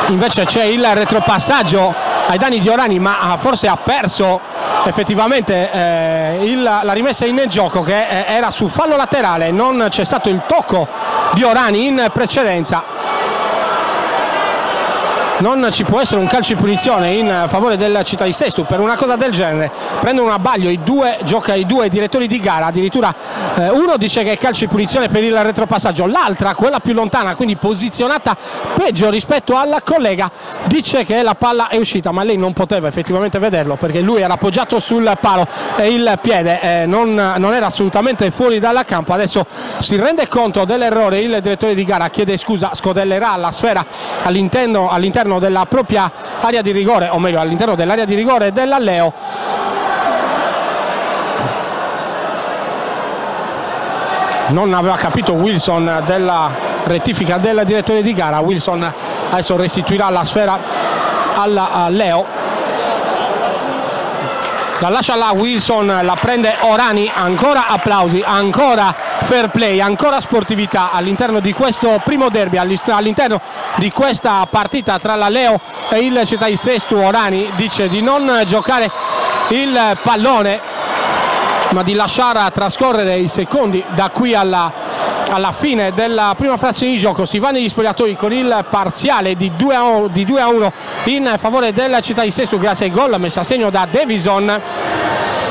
Invece c'è il retropassaggio ai danni di Orani ma forse ha perso effettivamente eh, il, la rimessa in gioco che eh, era su fallo laterale non c'è stato il tocco di Orani in precedenza non ci può essere un calcio di punizione in favore del Città di Sestu per una cosa del genere. Prendono un abbaglio i due, gioca i due direttori di gara addirittura eh, uno dice che è calcio di punizione per il retropassaggio l'altra quella più lontana quindi posizionata peggio rispetto alla collega dice che la palla è uscita ma lei non poteva effettivamente vederlo perché lui era appoggiato sul palo e il piede eh, non, non era assolutamente fuori dal campo. Adesso si rende conto dell'errore il direttore di gara chiede scusa scodellerà la sfera all'interno all della propria area di rigore, o meglio all'interno dell'area di rigore dell'Alleo. Non aveva capito Wilson della rettifica del direttore di gara, Wilson adesso restituirà la sfera alla Leo la lascia là Wilson, la prende Orani, ancora applausi, ancora fair play, ancora sportività all'interno di questo primo derby, all'interno di questa partita tra la Leo e il Città di Sestu. Orani dice di non giocare il pallone ma di lasciare trascorrere i secondi da qui alla alla fine della prima frazione di gioco. Si va negli spogliatoi con il parziale di 2 a 1 in favore della città di Sestu grazie al gol messo a segno da Davison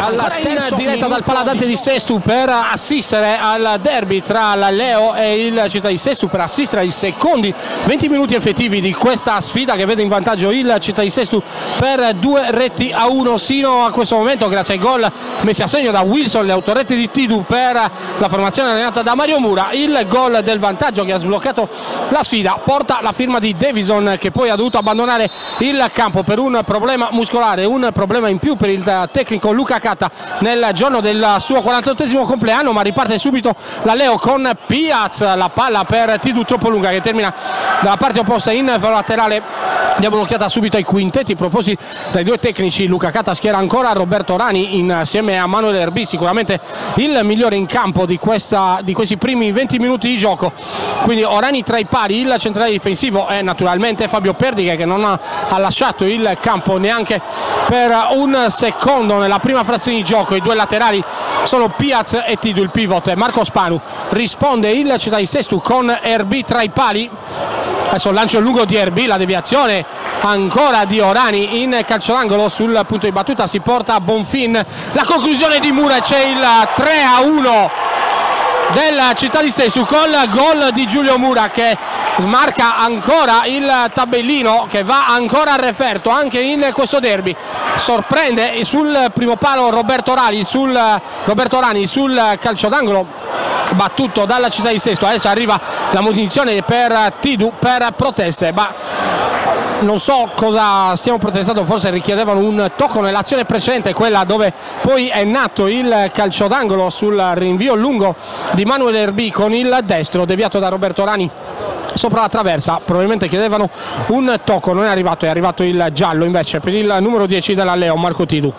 alla terza diretta dal Paladante di Sestu per assistere al derby tra la Leo e il Città di Sestu per assistere ai secondi 20 minuti effettivi di questa sfida che vede in vantaggio il Città di Sestu per due retti a uno. Sino a questo momento grazie ai gol messi a segno da Wilson le autoretti di Tidu per la formazione allenata da Mario Mura il gol del vantaggio che ha sbloccato la sfida porta la firma di Davison che poi ha dovuto abbandonare il campo per un problema muscolare un problema in più per il tecnico Luca Catta nel giorno del suo 48 compleanno ma riparte subito la Leo con Piaz la palla per Tidu troppo lunga che termina dalla parte opposta in laterale Diamo un'occhiata subito ai quintetti proposti dai due tecnici. Luca Cata schiera ancora Roberto Rani insieme a Manuel Erbi, sicuramente il migliore in campo di, questa, di questi primi 20 minuti di gioco. Quindi Orani tra i pari, il centrale difensivo è naturalmente Fabio Perdighe che non ha, ha lasciato il campo neanche per un secondo nella prima frazione di gioco. I due laterali sono Piaz e Tidu, il pivot. Marco Spanu risponde il città di Sestu con Erbi tra i pali adesso lancio lungo di Erbi la deviazione ancora di Orani in calcio d'angolo sul punto di battuta si porta a Bonfin. La conclusione di Mura c'è il 3 a 1 della città di Sesu col gol di Giulio Mura che marca ancora il tabellino che va ancora a referto anche in questo derby. Sorprende sul primo palo Roberto Rani sul, Roberto Rani sul calcio d'angolo battuto dalla città di Sesto adesso arriva la munizione per Tidu per proteste ma non so cosa stiamo protestando forse richiedevano un tocco nell'azione precedente quella dove poi è nato il calcio d'angolo sul rinvio lungo di Manuel Erbi con il destro deviato da Roberto Rani sopra la traversa. Probabilmente chiedevano un tocco non è arrivato è arrivato il giallo invece per il numero 10 della Leo Marco Tidu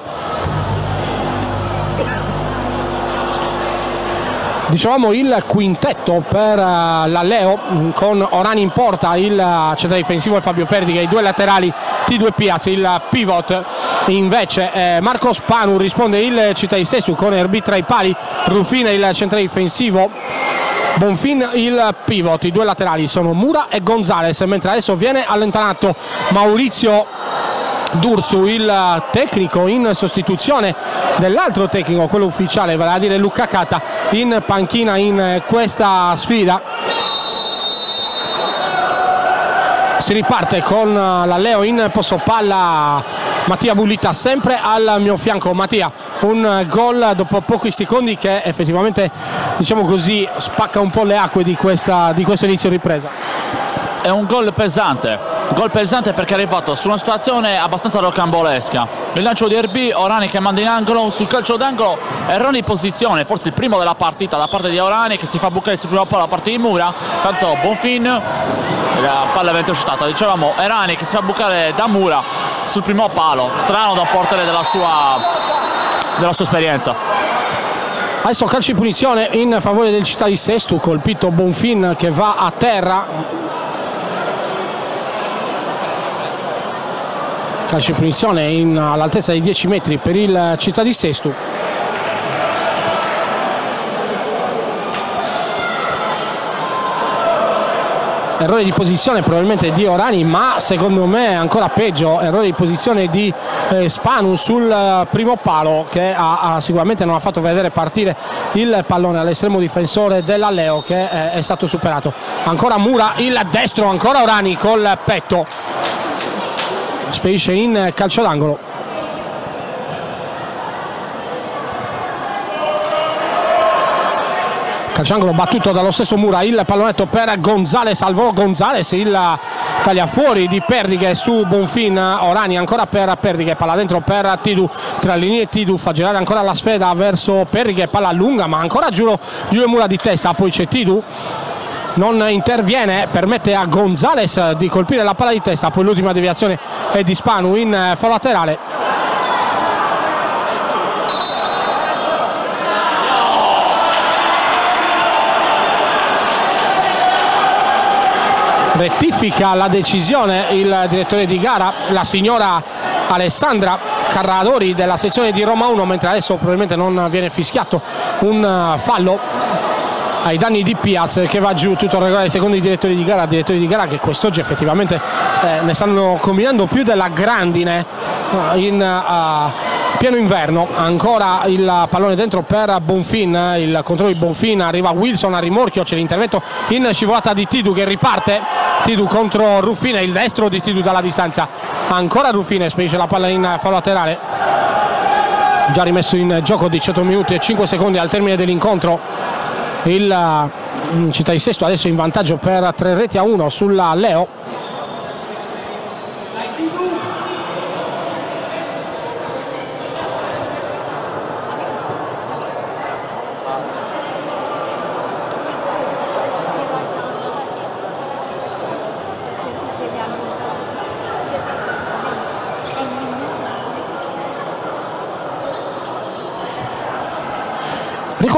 dicevamo il quintetto per eh, la Leo mm, con Orani in porta il centrale difensivo e Fabio Perdi che i due laterali T2 Piaz, il pivot. Invece eh, Marco Spanu risponde il città di Sestu con Erbi tra i pali, Rufina il centrale difensivo Bonfin il pivot, i due laterali sono Mura e Gonzales, mentre adesso viene allontanato Maurizio D'Ursu, il tecnico in sostituzione dell'altro tecnico, quello ufficiale, vale a dire Luca Cata, in panchina in questa sfida. Si riparte con la Leo in posto palla Mattia Bullita sempre al mio fianco. Mattia, un gol dopo pochi secondi che effettivamente diciamo così spacca un po' le acque di, questa, di questo inizio ripresa. È un gol pesante, gol pesante perché è arrivato su una situazione abbastanza rocambolesca. Il lancio di Erbi, Orani che manda in angolo, sul calcio d'angolo, errore di posizione, forse il primo della partita da parte di Orani che si fa bucare sul primo palo da parte di Mura, tanto Bonfin, la palla è intercettata, dicevamo Erani che si fa bucare da Mura sul primo palo, strano da portare della sua, della sua esperienza. Adesso calcio di punizione in favore del città di Sestu, colpito Bonfin che va a terra. Calcio di punizione all'altezza di 10 metri per il città di Sestu. errore di posizione probabilmente di Orani ma secondo me ancora peggio. Errore di posizione di eh, Spanu sul eh, primo palo che ha, ha, sicuramente non ha fatto vedere partire il pallone all'estremo difensore della Leo che eh, è stato superato. Ancora Mura il destro ancora Orani col petto spedisce in calcio d'angolo. Calciangolo battuto dallo stesso Mura. Il pallonetto per Gonzales al volo Gonzales il taglia fuori di Perdighe su Bonfin. Orani ancora per Perdighe palla dentro per Tidu. Tra linee Tidu fa girare ancora la sfeda verso Perdighe palla lunga ma ancora Giulio, Giulio Mura di testa. Poi c'è Tidu non interviene, permette a Gonzales di colpire la palla di testa, poi l'ultima deviazione è di Spanu in foro laterale. Rettifica la decisione il direttore di gara, la signora Alessandra Carradori della sezione di Roma 1, mentre adesso probabilmente non viene fischiato un eh, fallo ai danni di Piaz che va giù tutto regolare secondo i direttori di gara, direttori di gara che quest'oggi effettivamente eh, ne stanno combinando più della grandine eh, in uh, pieno inverno. Ancora il pallone dentro per Bonfin il controllo di Bonfin arriva Wilson a rimorchio c'è l'intervento in scivolata di Tidu che riparte. Tidu contro Ruffine il destro di Tidu dalla distanza. Ancora Ruffine spedisce la palla in fallo laterale. Già rimesso in gioco 18 minuti e 5 secondi al termine dell'incontro il Città di Sesto adesso in vantaggio per 3 reti a 1 sulla Leo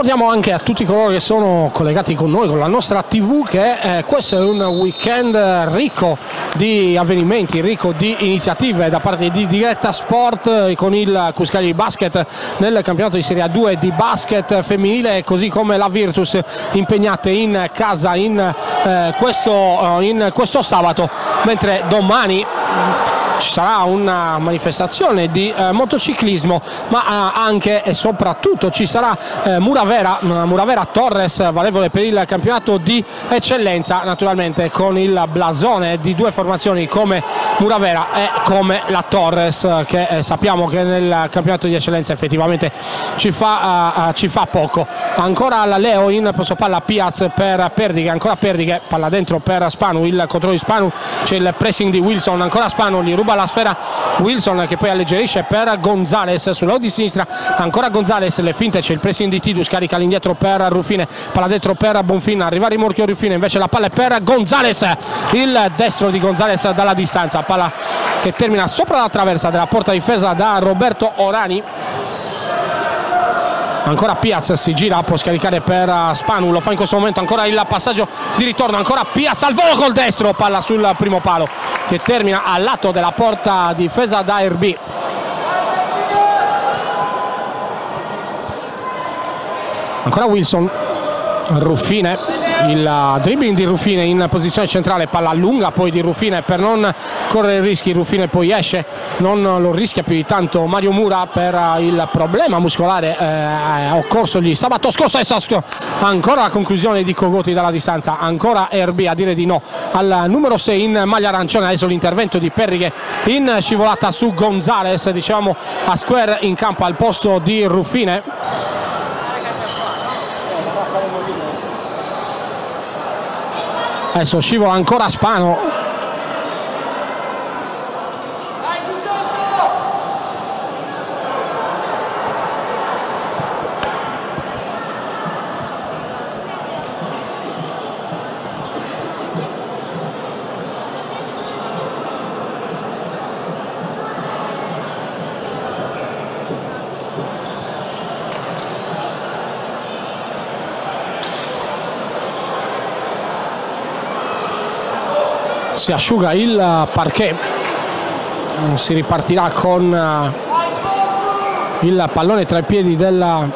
Ricordiamo anche a tutti coloro che sono collegati con noi, con la nostra TV, che eh, questo è un weekend ricco di avvenimenti, ricco di iniziative da parte di Diretta Sport eh, con il Cuscali Basket nel campionato di Serie A2 di basket femminile, così come la Virtus impegnate in casa in, eh, questo, eh, in questo sabato, mentre domani ci sarà una manifestazione di eh, motociclismo ma eh, anche e soprattutto ci sarà eh, Muravera, Muravera Torres valevole per il campionato di eccellenza naturalmente con il blasone di due formazioni come Muravera e come la Torres che eh, sappiamo che nel campionato di eccellenza effettivamente ci fa, uh, ci fa poco. Ancora la Leo in posto palla Piaz per Perdighe ancora Perdighe palla dentro per Spanu il controllo di Spanu c'è il pressing di Wilson ancora Spanu gli ruba ruba la sfera Wilson che poi alleggerisce per Gonzales sulla di sinistra ancora Gonzales le finte c'è il pressing di Tidus carica all'indietro per Ruffine palla dentro per Bonfina arriva rimorchio Ruffine invece la palla è per Gonzales il destro di Gonzales dalla distanza palla che termina sopra la traversa della porta difesa da Roberto Orani ancora Piaz si gira può scaricare per Spanu lo fa in questo momento ancora il passaggio di ritorno ancora Piaz al volo col destro palla sul primo palo che termina al lato della porta difesa da RB ancora Wilson Ruffine il dribbling di Ruffine in posizione centrale palla lunga poi di Ruffine per non correre rischi Ruffine poi esce non lo rischia più di tanto Mario Mura per il problema muscolare eh, occorsogli sabato scorso e ancora la conclusione di Cogoti dalla distanza ancora RB a dire di no al numero 6 in maglia arancione adesso l'intervento di Perrighe in scivolata su Gonzales diciamo a square in campo al posto di Ruffine adesso scivola ancora Spano si asciuga il parquet. Si ripartirà con eh, il pallone tra i piedi della,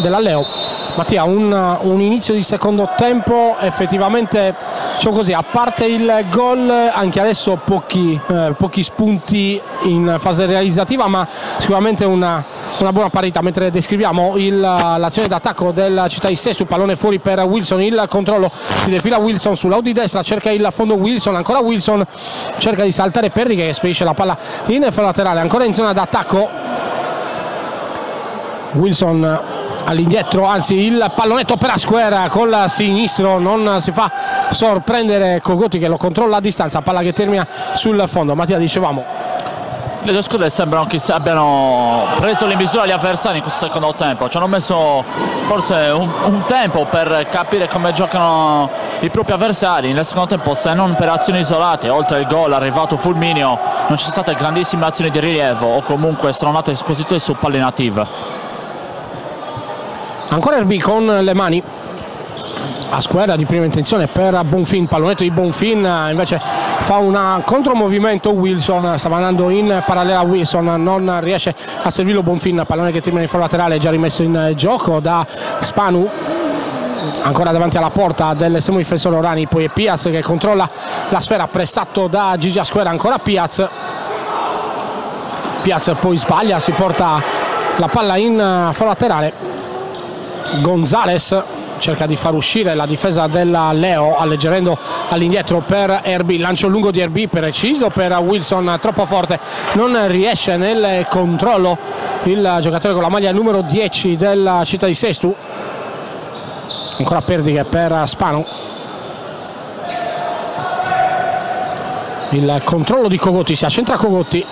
della Leo. Mattia un, un inizio di secondo tempo effettivamente diciamo così, a parte il gol anche adesso pochi, eh, pochi spunti in fase realizzativa ma sicuramente una, una buona parità. Mentre descriviamo l'azione d'attacco della città di Sesto, pallone fuori per Wilson, il controllo si defila Wilson sull'out di destra, cerca il fondo Wilson, ancora Wilson cerca di saltare Perry che spedisce la palla in laterale, ancora in zona d'attacco. Wilson all'indietro, anzi il pallonetto per Asquera col sinistro, non si fa sorprendere Cogotti che lo controlla a distanza, palla che termina sul fondo. Mattia dicevamo. Le due squadre sembrano che abbiano preso le misure agli avversari in questo secondo tempo. Ci hanno messo forse un, un, tempo per capire come giocano i propri avversari nel secondo tempo se non per azioni isolate. Oltre il gol arrivato Fulminio non ci sono state grandissime azioni di rilievo o comunque sono andate così su palle native ancora Erbi con le mani. A squadra di prima intenzione per Bonfin, pallonetto di Bonfin invece fa un contromovimento Wilson, stava andando in parallela a Wilson, non riesce a servirlo Bonfin, pallone che termina in fuori laterale, già rimesso in gioco da Spanu. Ancora davanti alla porta dell'estremo difensore Orani, poi è Piaz che controlla la sfera, pressato da Gigi Asquera, ancora Piaz. Piaz poi sbaglia, si porta la palla in fuori laterale Gonzales cerca di far uscire la difesa della Leo alleggerendo all'indietro per Erbi, lancio lungo di Erbi preciso per Wilson troppo forte. Non riesce nel controllo il giocatore con la maglia numero 10 della città di Sestu. Ancora perdite per Spano. Il controllo di Cogotti si accentra Cogotti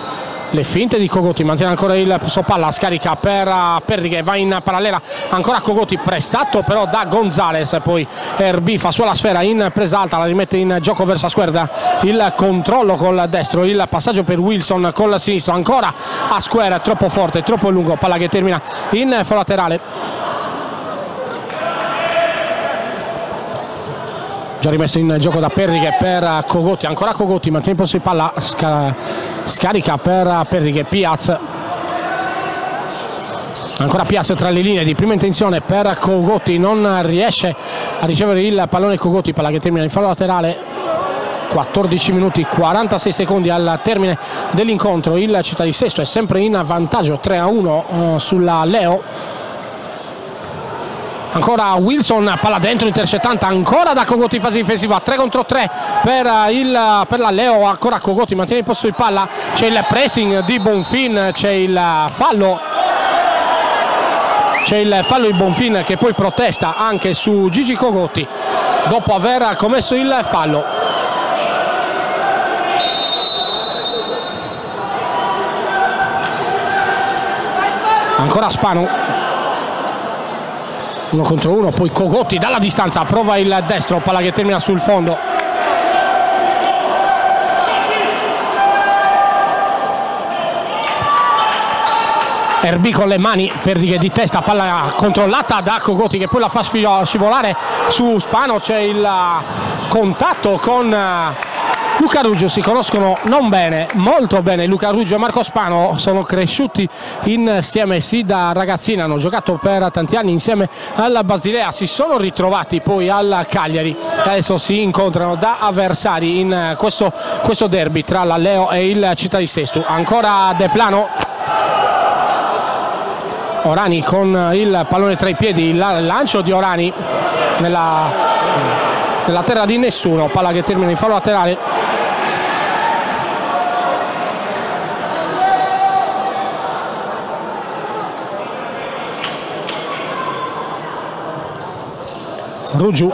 le finte di Cogotti mantiene ancora il suo palla scarica per uh, Perdighe va in parallela ancora Cogotti pressato però da Gonzales poi Erbi fa sua la sfera in presa alta la rimette in gioco verso Squerda il controllo col destro il passaggio per Wilson col sinistro ancora a Square troppo forte troppo lungo palla che termina in laterale già rimesso in gioco da Perrighe per Cogotti. Ancora Cogotti mantiene in posto di palla scarica per Perrighe Piaz. Ancora Piaz tra le linee di prima intenzione per Cogotti. Non riesce a ricevere il pallone Cogotti. Palla che termina in fallo laterale. 14 minuti 46 secondi al termine dell'incontro. Il Città di Sesto è sempre in vantaggio 3 a 1 eh, sulla Leo ancora Wilson palla dentro intercettante ancora da Cogotti in fase difensiva. 3 contro 3 per, il, per la Leo. Ancora Cogotti mantiene il posto di palla. C'è il pressing di Bonfin c'è il fallo. C'è il fallo di Bonfin che poi protesta anche su Gigi Cogotti dopo aver commesso il fallo. Ancora Spano uno contro uno poi Cogotti dalla distanza prova il destro palla che termina sul fondo. Erbi con le mani, perdite di testa, palla controllata da Cogoti che poi la fa scivolare su Spano, c'è il contatto con Luca Ruggio si conoscono non bene, molto bene. Luca Ruggio e Marco Spano sono cresciuti insieme sì da ragazzini, hanno giocato per tanti anni insieme alla Basilea, si sono ritrovati poi al Cagliari. Adesso si incontrano da avversari in questo, questo derby tra la Leo e il Città di Sestu. Ancora De Plano. Orani con il pallone tra i piedi, il lancio di Orani nella, nella terra di nessuno, palla che termina in fallo laterale Rugiu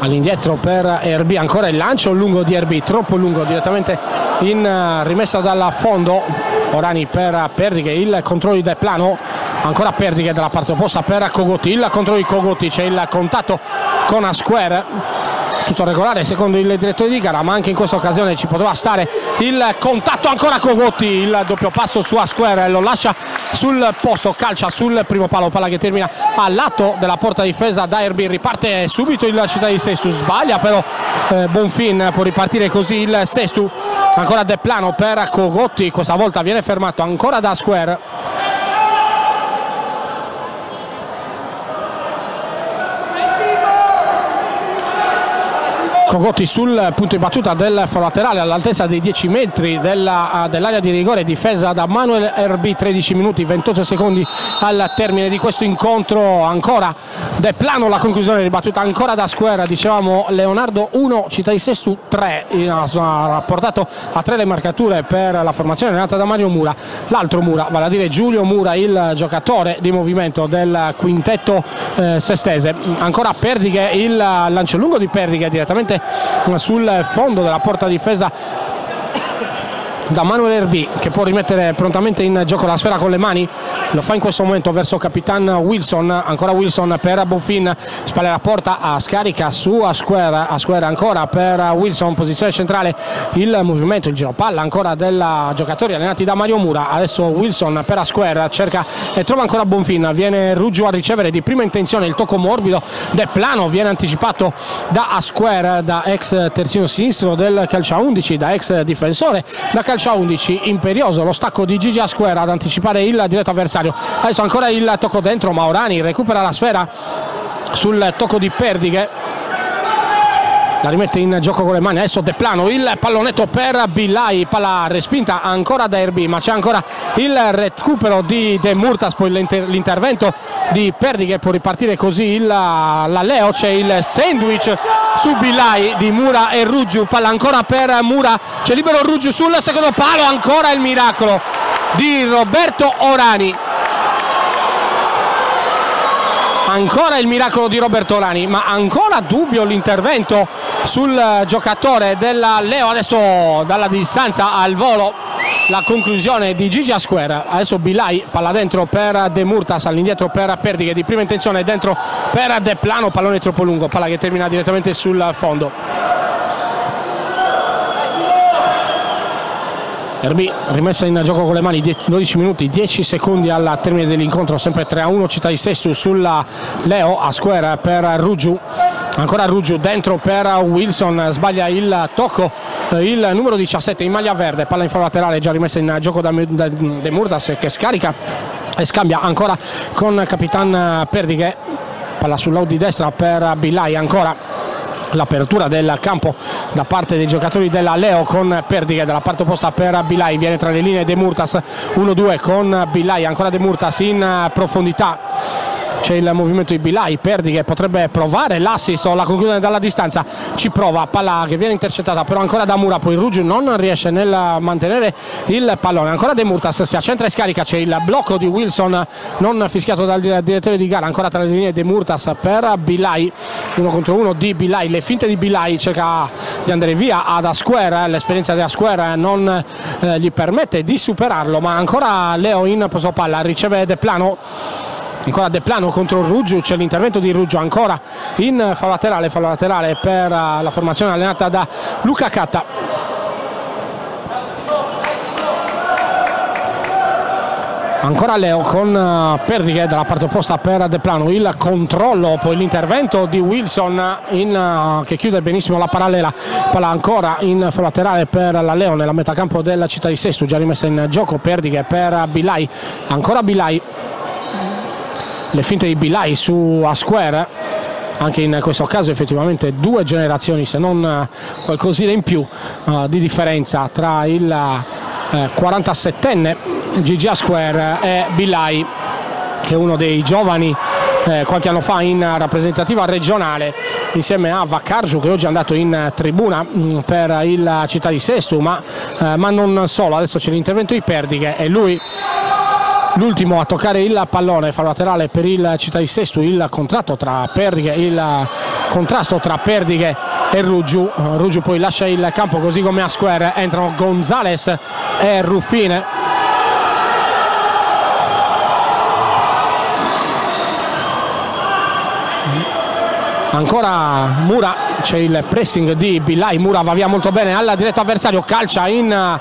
all'indietro per Erbi, ancora il lancio lungo di Erbi, troppo lungo direttamente in eh, rimessa dal fondo, Orani per Perdighe, il controllo di Plano, ancora Perdighe dalla parte opposta per Cogotti, il controllo di Cogotti, c'è il contatto con Asquare tutto regolare. Secondo il direttore di gara ma anche in questa occasione ci poteva stare il contatto ancora Cogotti il doppio passo su Asquare lo lascia sul posto calcia sul primo palo palla che termina al lato della porta difesa da Erbi riparte subito il città di Sestu sbaglia però eh, Bonfin può ripartire così il Sestu ancora De Plano per Cogotti questa volta viene fermato ancora da Square Cogotti sul punto di battuta del foro laterale all'altezza dei 10 metri dell'area dell di rigore difesa da Manuel RB 13 minuti 28 secondi al termine di questo incontro. Ancora De Plano la conclusione ribattuta ancora da Square dicevamo Leonardo 1 Città di Sestu 3 ha portato a 3 le marcature per la formazione allenata da Mario Mura l'altro Mura vale a dire Giulio Mura il giocatore di movimento del quintetto eh, sestese. Ancora Perdighe il lancio lungo di Perdighe direttamente sul fondo della porta difesa da Manuel Erbi che può rimettere prontamente in gioco la sfera con le mani. Lo fa in questo momento verso Capitan Wilson. Ancora Wilson per Buffin. Spalla la porta a scarica su a square, a square ancora per Wilson. Posizione centrale il movimento il giro palla ancora dei giocatori allenati da Mario Mura. Adesso Wilson per Asquare cerca e trova ancora Bonfin viene Ruggio a ricevere di prima intenzione il tocco morbido. De Plano viene anticipato da Asquare da ex terzino sinistro del calcio 11 da ex difensore da calcio calcio a 11 imperioso lo stacco di Gigi Asquera ad anticipare il diretto avversario. Adesso ancora il tocco dentro Maurani recupera la sfera sul tocco di Perdighe la rimette in gioco con le mani. Adesso De Plano il pallonetto per Billai. Palla respinta ancora da Erbi ma c'è ancora il recupero di De Murtas poi l'intervento di Perdi che può ripartire così il, la Leo. C'è il sandwich su Billai di Mura e Ruggiu palla ancora per Mura. C'è libero Ruggiu sul secondo palo. Ancora il miracolo di Roberto Orani ancora il miracolo di Roberto Orani ma ancora dubbio l'intervento sul giocatore della Leo. Adesso dalla distanza al volo la conclusione di Gigi Square. Adesso Bilai palla dentro per De Murtas all'indietro per Perdighe di prima intenzione dentro per De Plano pallone troppo lungo palla che termina direttamente sul fondo Erbi rimessa in gioco con le mani 12 minuti 10 secondi al termine dell'incontro sempre 3 a 1 città di Sestu sulla Leo a square per Ruggiu ancora Ruggiu dentro per Wilson sbaglia il tocco eh, il numero 17 in maglia verde palla in foro laterale già rimessa in gioco da, De Murdas che scarica e scambia ancora con Capitan Perdighe palla sull'out di destra per Billai ancora l'apertura del campo da parte dei giocatori della Leo con Perdighe dalla parte opposta per Bilai. Viene tra le linee De Murtas 1-2 con Bilai. Ancora De Murtas in profondità c'è il movimento di Bilai, Perdi che potrebbe provare l'assist o la conclusione dalla distanza, ci prova, palla che viene intercettata però ancora da Mura, poi Ruggio non riesce nel mantenere il pallone, ancora De Murtas si accentra e scarica, c'è il blocco di Wilson non fischiato dal direttore di gara, ancora tra le linee De Murtas per Bilai, uno contro uno di Bilai, le finte di Bilai cerca di andare via ad Asquare, l'esperienza di Asquare non eh, gli permette di superarlo, ma ancora Leo in posto palla, riceve De Plano ancora De Plano contro Ruggio c'è l'intervento di Ruggio ancora in fallo laterale fallo laterale per eh, la formazione allenata da Luca Catta. Ancora Leo con uh, Perdighe dalla parte opposta per De Plano il controllo poi l'intervento di Wilson in, uh, che chiude benissimo la parallela palla ancora in laterale per la Leo nella metacampo della città di Sestu già rimessa in gioco Perdighe per Bilai ancora Bilai le finte di Bilai su Asquare anche in questo caso effettivamente due generazioni se non uh, qualcosina in più di differenza tra il 47enne Gigi Square e Bilai che è uno dei giovani eh, qualche anno fa in rappresentativa regionale insieme a Vaccargiu che oggi è andato in tribuna mh, mm, per il città di Sestu ma, eh, ma non solo, adesso c'è l'intervento di Perdighe e lui l'ultimo a toccare il pallone fa laterale per il città di Sestu il tra Perdighe il contrasto tra Perdighe e Ruggiu Ruggiu poi lascia il campo così come a square. Entrano Gonzales e Ruffine ancora Mura c'è il pressing di Billai. Mura va via molto bene al diretto avversario calcia in eh,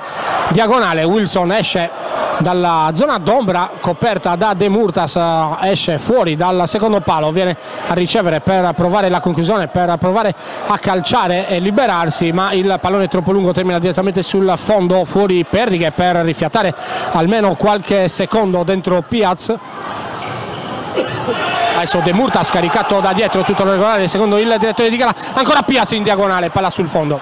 diagonale. Wilson esce dalla zona d'ombra coperta da De Murtas eh, esce fuori dal secondo palo viene a ricevere per provare la conclusione per provare a calciare e liberarsi ma il pallone troppo lungo termina direttamente sul fondo fuori Perdighe per rifiatare almeno qualche secondo dentro Piaz adesso De Murta scaricato da dietro tutto il regolare secondo il direttore di gara. Ancora Piazza in diagonale palla sul fondo.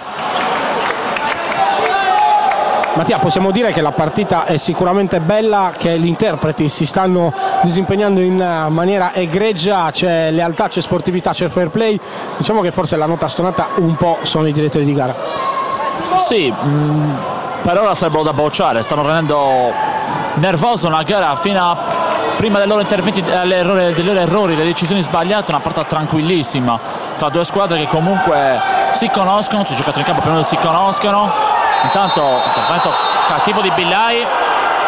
Mattia possiamo dire che la partita è sicuramente bella che gli interpreti si stanno disimpegnando in maniera egregia c'è lealtà, c'è sportività, c'è fair play. Diciamo che forse la nota stonata un po' sono i direttori di gara. Sì mh, mm, per ora sarebbero da bocciare stanno rendendo nervosa una gara fino a prima dei loro interventi, dei loro errori, le decisioni sbagliate, una partita tranquillissima tra due squadre che comunque si conoscono, tutti i giocatori in campo più si conoscono. Intanto intervento cattivo di Billai,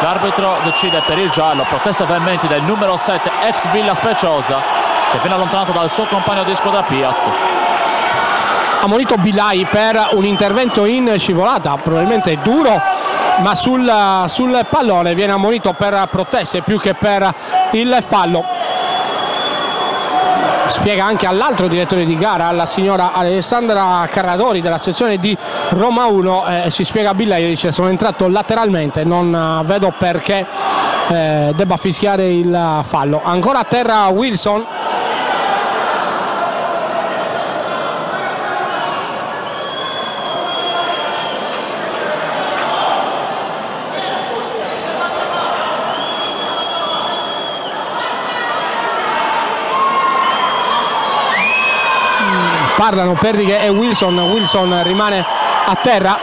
l'arbitro decide per il giallo, protesta veramente del numero 7 ex Villa Speciosa che viene allontanato dal suo compagno di squadra Piaz ammonito Bilai per un intervento in scivolata probabilmente duro ma sul, sul pallone viene ammonito per proteste più che per il fallo spiega anche all'altro direttore di gara, alla signora Alessandra Carradori della sezione di Roma 1, eh, si spiega a Billai, dice sono entrato lateralmente, non eh, vedo perché eh, debba fischiare il fallo. Ancora a terra Wilson parlano Perdighe e Wilson Wilson rimane a terra.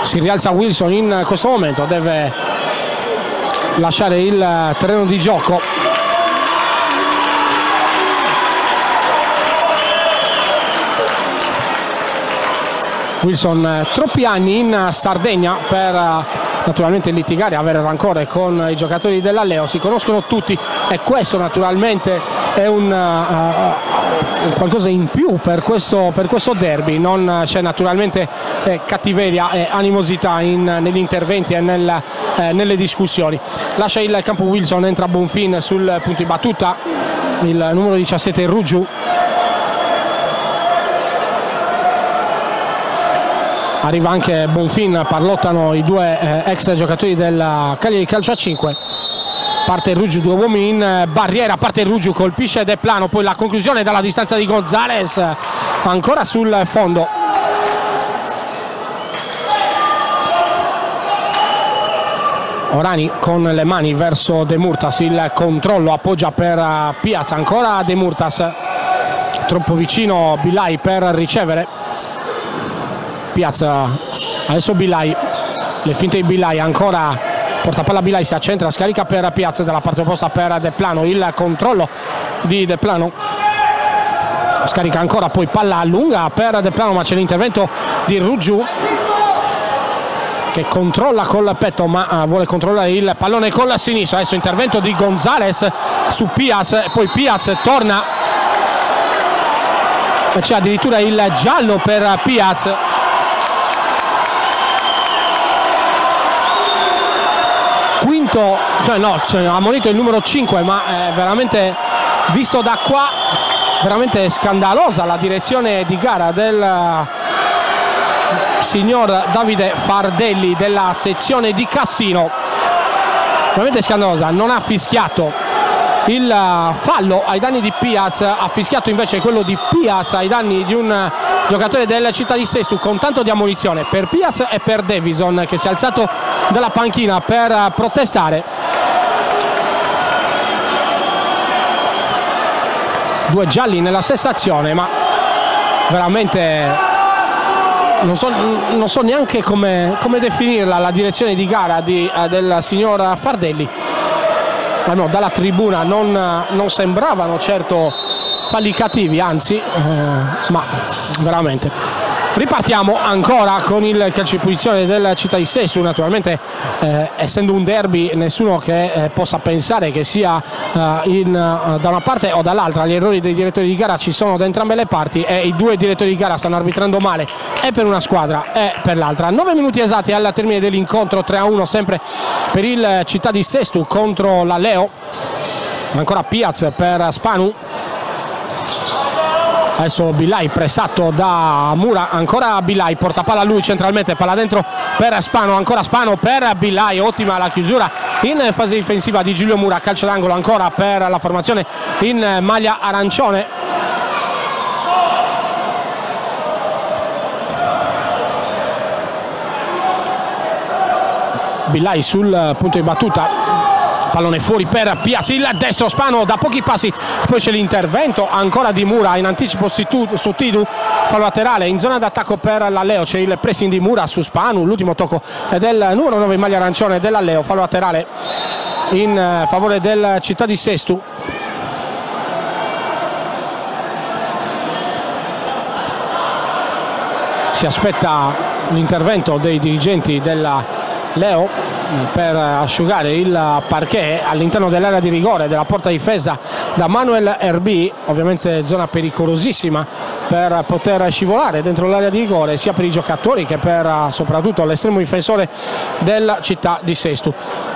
Si rialza Wilson in questo momento deve lasciare il terreno di gioco Wilson eh, troppi anni in Sardegna per eh, naturalmente litigare, avere rancore con i giocatori della Leo, si conoscono tutti e questo naturalmente è un, uh, qualcosa in più per questo, per questo derby, non c'è naturalmente eh, cattiveria e animosità in, negli interventi e nel, eh, nelle discussioni. Lascia il campo Wilson, entra Bonfin sul punto di battuta, il numero 17 Ruggiu arriva anche Bonfin, parlottano i due eh, ex giocatori del Cagliari Calcio a 5 parte Ruggiu, due uomini in eh, barriera, parte Ruggiu, colpisce De Plano, poi la conclusione dalla distanza di Gonzales, ancora sul fondo. Orani con le mani verso De Murtas, il controllo appoggia per eh, Piazza, ancora De Murtas, troppo vicino Bilai per ricevere Piazza adesso Bilai le finte di Bilai ancora porta palla Bilai si accentra scarica per Piazza dalla parte opposta per De Plano il controllo di De Plano. Scarica ancora poi palla lunga per De Plano ma c'è l'intervento di Ruggiu che controlla col petto ma uh, vuole controllare il pallone con la sinistra adesso intervento di Gonzales su Piaz poi Piaz torna. C'è addirittura il giallo per Piaz quinto cioè no, cioè, ha monito il numero 5 ma è veramente visto da qua veramente scandalosa la direzione di gara del signor Davide Fardelli della sezione di Cassino. Veramente scandalosa non ha fischiato. Il fallo ai danni di Piaz ha fischiato invece quello di Piaz ai danni di un giocatore della città di Sestu con tanto di ammonizione per Piaz e per Davison che si è alzato dalla panchina per protestare. Due gialli nella stessa azione ma veramente non so, non so neanche come, come, definirla la direzione di gara di, eh, del signor Fardelli. Ah no, dalla tribuna non, non, sembravano certo falli cattivi anzi eh, ma veramente ripartiamo ancora con il calcio di punizione del Città di Sesto. Naturalmente eh, essendo un derby nessuno che eh, possa pensare che sia eh, in, eh, da una parte o dall'altra. Gli errori dei direttori di gara ci sono da entrambe le parti e i due direttori di gara stanno arbitrando male. E per una squadra e per l'altra. 9 minuti esatti al termine dell'incontro 3 a 1 sempre per il Città di Sesto contro la Leo. Ancora Piaz per Spanu adesso Bilai pressato da Mura ancora Bilai porta palla lui centralmente palla dentro per Spano ancora Spano per Bilai ottima la chiusura in fase difensiva di Giulio Mura calcio d'angolo ancora per la formazione in maglia arancione. Bilai sul punto di battuta pallone fuori per Piaz il destro Spano da pochi passi poi c'è l'intervento ancora di Mura in anticipo su Tidu fallo laterale in zona d'attacco per l'Alleo c'è il pressing di Mura su Spanu l'ultimo tocco del numero 9 in maglia arancione dell'Alleo fallo laterale in eh, favore del Città di Sestu. Si aspetta l'intervento dei dirigenti della Leo per asciugare il parquet all'interno dell'area di rigore della porta difesa da Manuel Erbi, ovviamente zona pericolosissima per poter scivolare dentro l'area di rigore sia per i giocatori che per soprattutto l'estremo difensore della città di Sestu.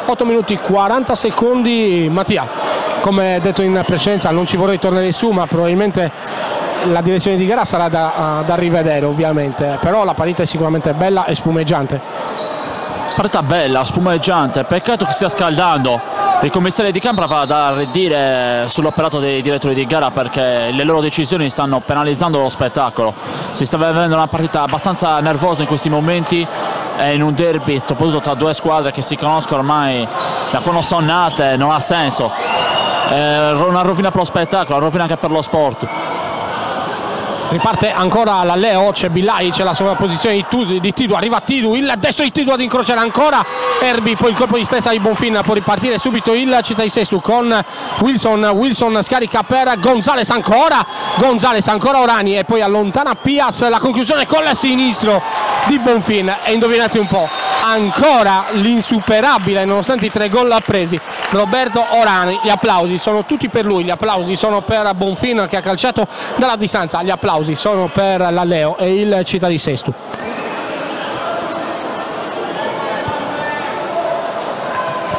8 minuti 40 secondi Mattia, come detto in precedenza non ci vorrei tornare su ma probabilmente la direzione di gara sarà da, da rivedere ovviamente, però la partita è sicuramente bella e spumeggiante partita bella, spumeggiante, peccato che stia scaldando. Il commissario di campo va da ridire sull'operato dei direttori di gara perché le loro decisioni stanno penalizzando lo spettacolo. Si sta vivendo una partita abbastanza nervosa in questi momenti e in un derby soprattutto tra due squadre che si conoscono ormai da quando sono nate non ha senso. È una rovina per lo spettacolo, una rovina anche per lo sport riparte ancora la Leo c'è Billai c'è la sovrapposizione di, Tidu arriva Tidu il destro di Tidu ad incrociare ancora Erbi poi il colpo di stessa di Bonfin può ripartire subito il Città di Sestu con Wilson Wilson scarica per Gonzales ancora Gonzales ancora Orani e poi allontana Piaz la conclusione con il sinistro di Bonfin. E indovinate un po' ancora l'insuperabile nonostante i tre gol presi Roberto Orani. Gli applausi sono tutti per lui. Gli applausi sono per Bonfin che ha calciato dalla distanza. Gli applausi sono per la Leo e il Città di Sestu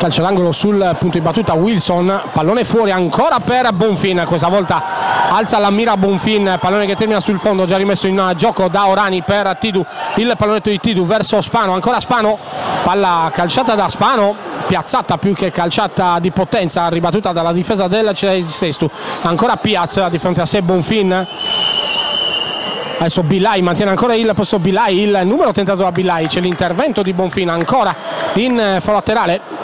calcio d'angolo sul punto di battuta Wilson pallone fuori ancora per Bonfin questa volta alza la mira Bonfin pallone che termina sul fondo già rimesso in gioco da Orani per Tidu il pallonetto di Tidu verso Spano ancora Spano palla calciata da Spano piazzata più che calciata di potenza ribattuta dalla difesa del Sestu ancora Piazza di fronte a sé Bonfin. Adesso Bilai mantiene ancora il posto Bilai il numero tentato da Bilai c'è l'intervento di Bonfin ancora in foro laterale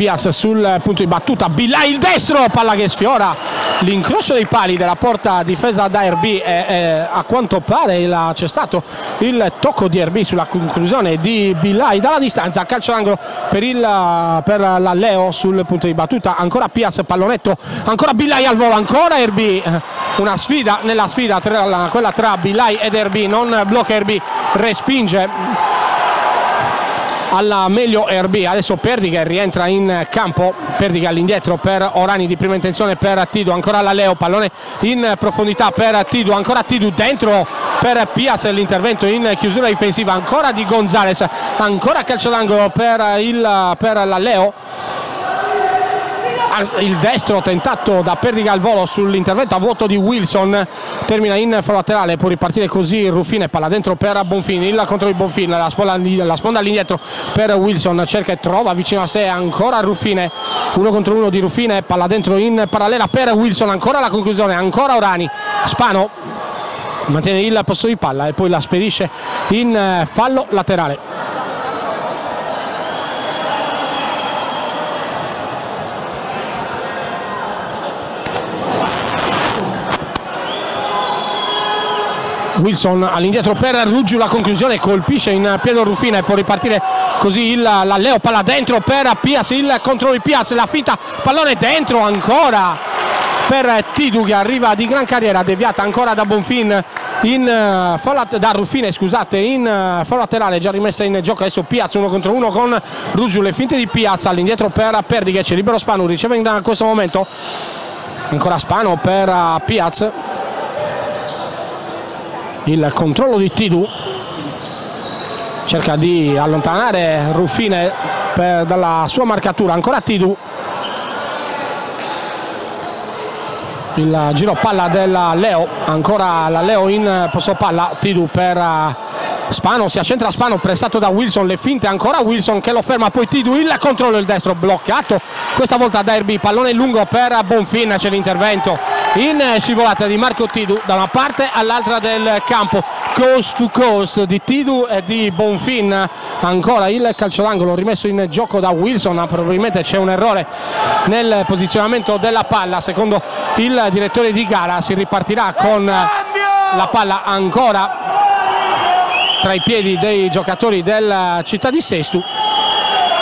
Pias sul punto di battuta. Bilai il destro palla che sfiora l'incrocio dei pali della porta difesa da RB e, e a quanto pare c'è stato il tocco di RB sulla conclusione di Bilai dalla distanza. Calcio d'angolo per, il, per la Leo sul punto di battuta. Ancora Pias pallonetto. Ancora Bilai al volo. Ancora RB una sfida nella sfida tra, quella tra Bilai ed Erbi non blocca Erbi respinge alla meglio RB adesso Perdiga rientra in campo. Perdiga all'indietro per Orani di prima intenzione per Tidu. Ancora la Leo pallone in profondità per Tidu. Ancora Tidu dentro per Piaz l'intervento in chiusura difensiva ancora di Gonzales ancora calcio d'angolo per, per la Leo il destro tentato da Perdiga al volo sull'intervento a vuoto di Wilson. Termina in fallo laterale può ripartire così Ruffine palla dentro per Bonfini il contro di Bonfini la sponda, la sponda all'indietro per Wilson cerca e trova vicino a sé ancora Ruffine uno contro uno di Ruffine palla dentro in parallela per Wilson ancora la conclusione ancora Orani Spano mantiene il posto di palla e poi la spedisce in fallo laterale Wilson all'indietro per Ruggio. La conclusione colpisce in pieno Ruffina e può ripartire così il, la Leo palla dentro per Piaz il controllo di Piaz la finta pallone dentro ancora per Tidu che arriva di gran carriera deviata ancora da Bonfin in, uh, da Ruffine scusate in uh, fallo laterale già rimessa in gioco. Adesso Piaz uno contro uno con Ruggio. Le finte di Piaz all'indietro per Perdighe c'è libero Spanu riceve in questo momento ancora Spano per uh, Piaz il controllo di Tidu. Cerca di allontanare Ruffine per, dalla sua marcatura. Ancora Tidu. Il giro palla della Leo. Ancora la Leo in posto palla. Tidu per Spano. Si accentra Spano pressato da Wilson. Le finte ancora Wilson che lo ferma. Poi Tidu il controllo del destro bloccato. Questa volta Derby pallone lungo per Bonfin. C'è l'intervento in scivolata di Marco Tidu da una parte all'altra del campo. Coast to coast di Tidu e di Bonfin. Ancora il calcio d'angolo rimesso in gioco da Wilson. Probabilmente c'è un errore nel posizionamento della palla. Secondo il direttore di gara si ripartirà con la palla ancora tra i piedi dei giocatori della città di Sestu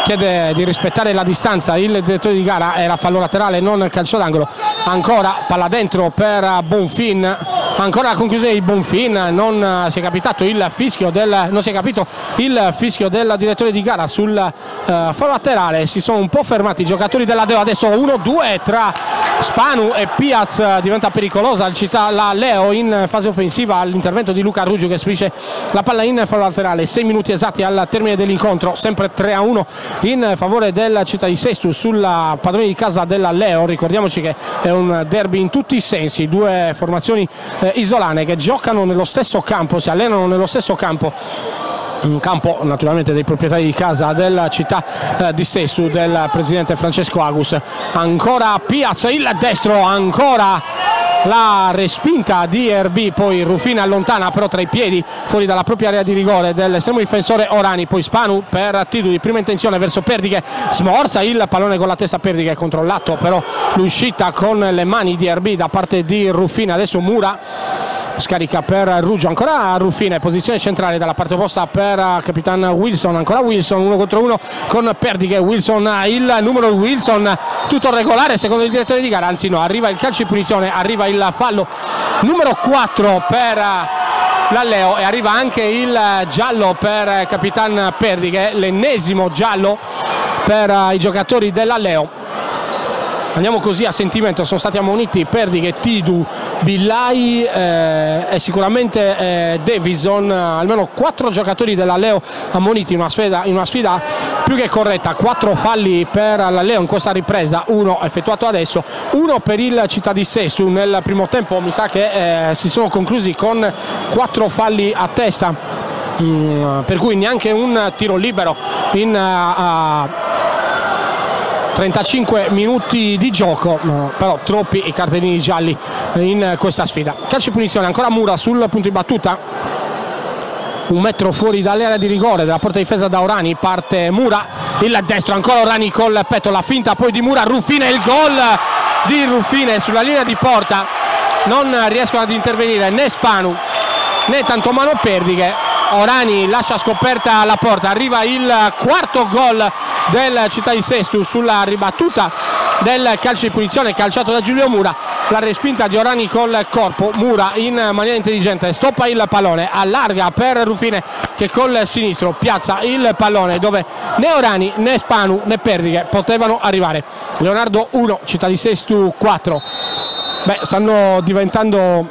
chiede di rispettare la distanza. Il direttore di gara era fallo laterale non calcio d'angolo. Ancora palla dentro per Bonfin ancora la conclusione di Bonfin non si è capitato il fischio del, non si è capito il fischio del direttore di gara sul uh, fallo laterale. Si sono un po' fermati i giocatori della Deo. Adesso 1-2 tra Spanu e Piaz diventa pericolosa città, la Leo in fase offensiva all'intervento di Luca Ruggio che spinge la palla in fallo laterale. 6 minuti esatti al termine dell'incontro sempre 3-1 in favore della città di Sestu sulla padrone di casa della Leo. Ricordiamoci che è un derby in tutti i sensi due formazioni eh, isolane che giocano nello stesso campo si allenano nello stesso campo un campo naturalmente dei proprietari di casa della città eh, di Sestu del presidente Francesco Agus. Ancora Piazza il destro ancora la respinta di RB poi Rufina allontana però tra i piedi fuori dalla propria area di rigore dell'estremo difensore Orani poi Spanu per titolo di prima intenzione verso Perdighe smorza il pallone con la testa Perdighe controllato però l'uscita con le mani di RB da parte di Rufina adesso Mura scarica per Ruggio ancora Ruffine posizione centrale dalla parte opposta per Capitan Wilson ancora Wilson uno contro uno con Perdighe Wilson il numero Wilson tutto regolare secondo il direttore di gara anzi no arriva il calcio di punizione arriva il fallo numero 4 per la Leo e arriva anche il giallo per Capitan Perdighe l'ennesimo giallo per i giocatori della Leo andiamo così a sentimento sono stati ammoniti Perdighe, Tidu, Billai eh, e sicuramente eh, Davison almeno quattro giocatori della Leo ammoniti in una, sfida, in una sfida più che corretta. Quattro falli per la Leo in questa ripresa uno effettuato adesso uno per il Città di Sestu nel primo tempo mi sa che eh, si sono conclusi con quattro falli a testa mm, per cui neanche un tiro libero in uh, 35 minuti di gioco però troppi i cartellini gialli in questa sfida. Calcio di punizione ancora Mura sul punto di battuta. Un metro fuori dall'area di rigore della porta difesa da Orani parte Mura il destro ancora Orani col petto la finta poi di Mura Ruffine il gol di Ruffine sulla linea di porta. Non riescono ad intervenire né Spanu né tanto Mano Perdighe. Orani lascia scoperta la porta arriva il quarto gol del Città di Sestu sulla ribattuta del calcio di punizione calciato da Giulio Mura. La respinta di Orani col corpo. Mura in maniera intelligente stoppa il pallone allarga per Rufine che col sinistro piazza il pallone dove né Orani né Spanu né Perdighe potevano arrivare. Leonardo 1 Città di Sestu 4 beh stanno diventando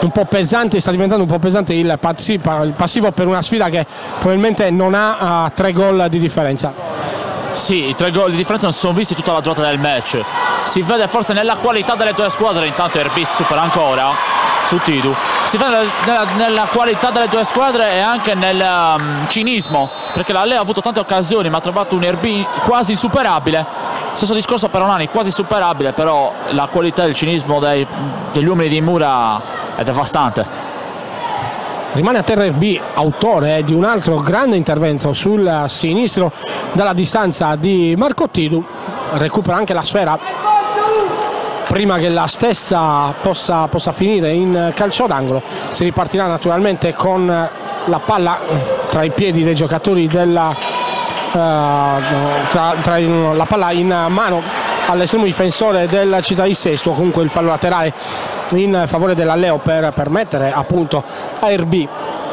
un po' pesante, sta diventando un po' pesante il passivo per una sfida che probabilmente non ha uh, tre gol di differenza. Sì, i tre gol di differenza non sono visti tutta la durata del match. Si vede forse nella qualità delle due squadre, intanto Erbis supera ancora su Tidu. Si vede nella, nella, qualità delle due squadre e anche nel um, cinismo, perché la Leo ha avuto tante occasioni ma ha trovato un Erbi quasi insuperabile. Stesso discorso per Onani, quasi superabile, però la qualità del cinismo dei, degli uomini di Mura è devastante. Rimane a terra B, autore di un altro grande intervento sul sinistro dalla distanza di Marco Tidu, recupera anche la sfera prima che la stessa possa, possa finire in calcio d'angolo, si ripartirà naturalmente con la palla tra i piedi dei giocatori della, uh, tra, tra la palla in mano all'estremo difensore del Città di Sesto, comunque il fallo laterale in favore dell'Alleo per permettere appunto a Erbi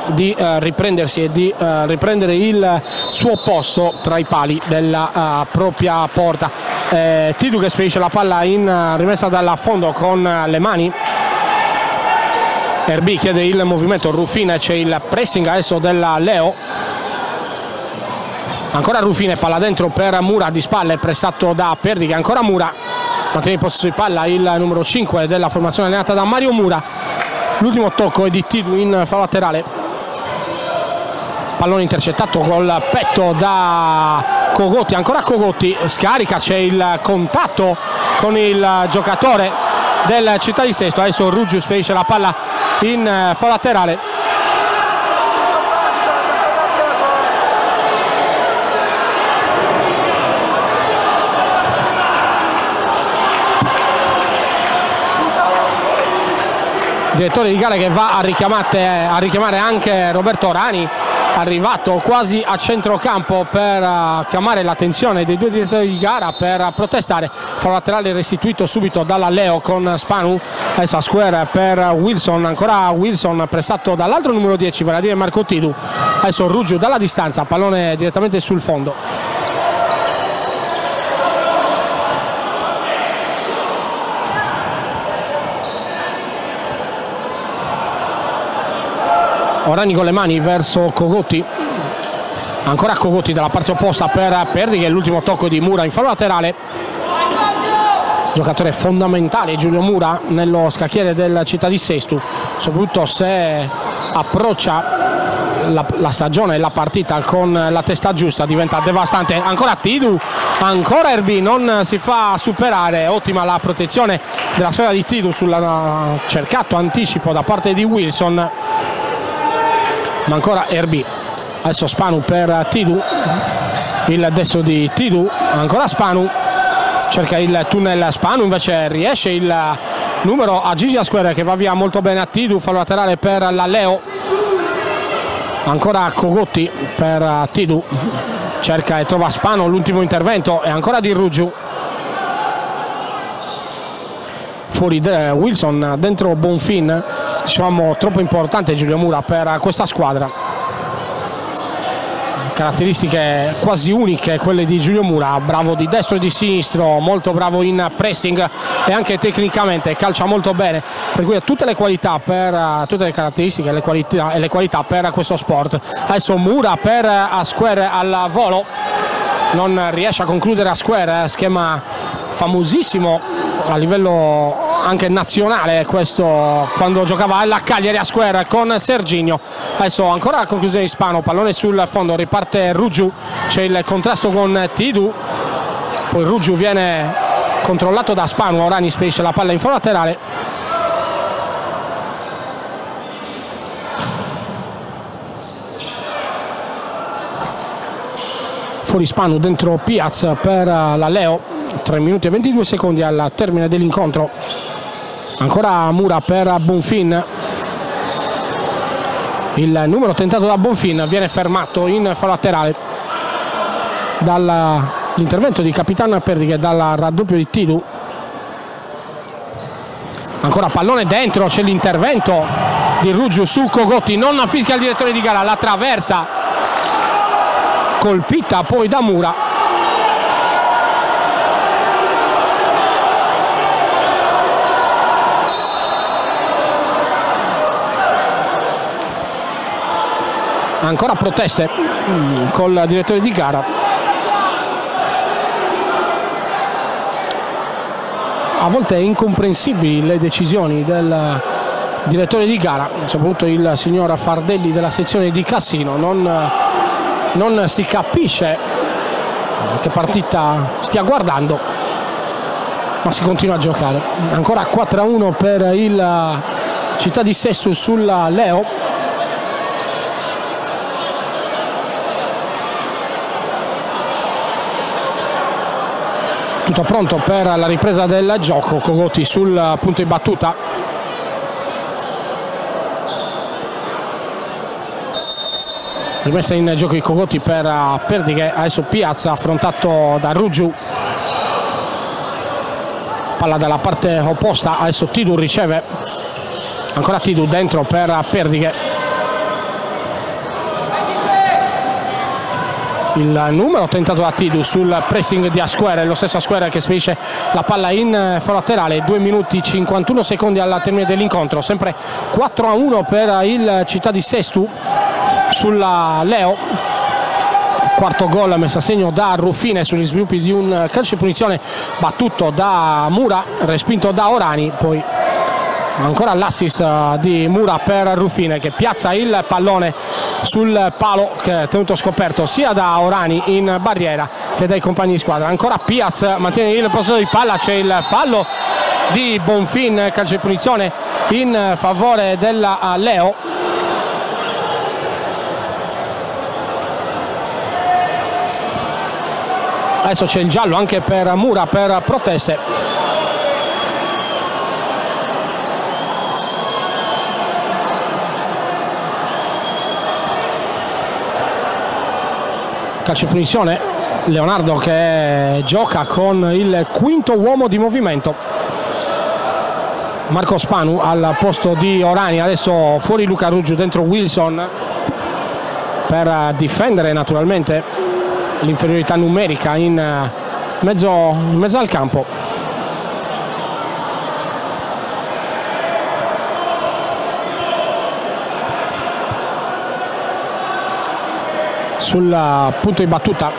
di uh, riprendersi e di uh, riprendere il suo posto tra i pali della uh, propria porta. Eh, Tidu che spedisce la palla in rimessa dal fondo con le mani. Erbi chiede il movimento, Ruffina c'è il pressing adesso della Leo. Ancora Ruffine, palla dentro per Mura di spalle, pressato da Perdica, ancora Mura mantiene il possesso di palla il numero 5 della formazione allenata da Mario Mura. L'ultimo tocco è di Tidu in fallo laterale. Pallone intercettato col petto da Cogotti ancora Cogotti scarica c'è il contatto con il giocatore del Città di Sesto. Adesso Ruggiu spedisce la palla in fallo laterale direttore di gara che va a, a richiamare anche Roberto Rani arrivato quasi a centrocampo per uh, chiamare l'attenzione dei due direttori di gara per protestare. Fra laterale restituito subito dalla Leo con Spanu adesso a square per Wilson ancora Wilson prestato dall'altro numero 10 vale a dire Marco Tidu. Adesso Ruggio dalla distanza pallone direttamente sul fondo Orani con le mani verso Cogotti. Ancora Cogotti dalla parte opposta per Perdi che è l'ultimo tocco di Mura in fallo laterale. Giocatore fondamentale Giulio Mura nello scacchiere del Città di Sestu. Soprattutto se approccia la, la, stagione e la partita con la testa giusta diventa devastante. Ancora Tidu ancora Erbi non si fa superare. Ottima la protezione della sfera di Tidu sul cercato anticipo da parte di Wilson ma ancora Erbi adesso Spanu per Tidu il destro di Tidu ancora Spanu. Cerca il tunnel Spanu invece riesce il numero a Gigi Asquere che va via molto bene a Tidu fallo laterale per la Leo. Ancora Cogotti per Tidu cerca e trova Spano l'ultimo intervento. E ancora di Ruggiu fuori Wilson dentro Bonfin diciamo troppo importante Giulio Mura per questa squadra. Caratteristiche quasi uniche quelle di Giulio Mura bravo di destro e di sinistro molto bravo in pressing e anche tecnicamente calcia molto bene. Per cui ha tutte le qualità per tutte le caratteristiche le qualità, e le qualità per questo sport. Adesso Mura per Asquare al volo. Non riesce a concludere Asquare schema famosissimo a livello anche nazionale questo quando giocava alla Cagliari a Square con Serginio. Adesso ancora la conclusione di Spano pallone sul fondo riparte Ruggiu c'è il contrasto con Tidu poi Ruggiu viene controllato da Spano Orani spedisce la palla in fuori laterale. Fuori Spanu dentro Piaz per la Leo 3 minuti e 22 secondi al termine dell'incontro ancora Mura per Bonfin. Il numero tentato da Bonfin viene fermato in fallo laterale dall'intervento di Capitano Perdighe dal raddoppio di Tidu ancora pallone dentro c'è l'intervento di Ruggiu su Cogotti non fischia il direttore di gara la traversa colpita poi da Mura ancora proteste mm, col direttore di gara a volte è incomprensibili le decisioni del direttore di gara, soprattutto il signor Fardelli della sezione di Cassino, non, non si capisce che partita stia guardando, ma si continua a giocare. Ancora 4-1 per il Città di Sestu sulla Leo. Tutto pronto per la ripresa del gioco Cogotti sul punto di battuta. Rimessa in gioco i Cogotti per Perdighe adesso Piazza affrontato da Ruggiu palla dalla parte opposta adesso Tidu riceve. Ancora Tidu dentro per Perdighe il numero tentato da Tidu sul pressing di Asquera lo stesso Asquera che spedisce la palla in eh, foro laterale 2 minuti 51 secondi alla termine dell'incontro sempre 4 a 1 per il Città di Sestu sulla Leo. Quarto gol messo a segno da Ruffine sugli sviluppi di un calcio di punizione battuto da Mura respinto da Orani poi ancora l'assist eh, di Mura per Ruffine che piazza il pallone sul palo che è tenuto scoperto sia da Orani in barriera che dai compagni di squadra. Ancora Piaz mantiene il possesso di palla c'è il fallo di Bonfin calcio di punizione in favore della eh, Leo. Adesso c'è il giallo anche per Mura per proteste calcio punizione Leonardo che gioca con il quinto uomo di movimento. Marco Spanu al posto di Orani adesso fuori Luca Ruggio dentro Wilson per difendere naturalmente l'inferiorità numerica in mezzo, in mezzo al campo sul punto di battuta.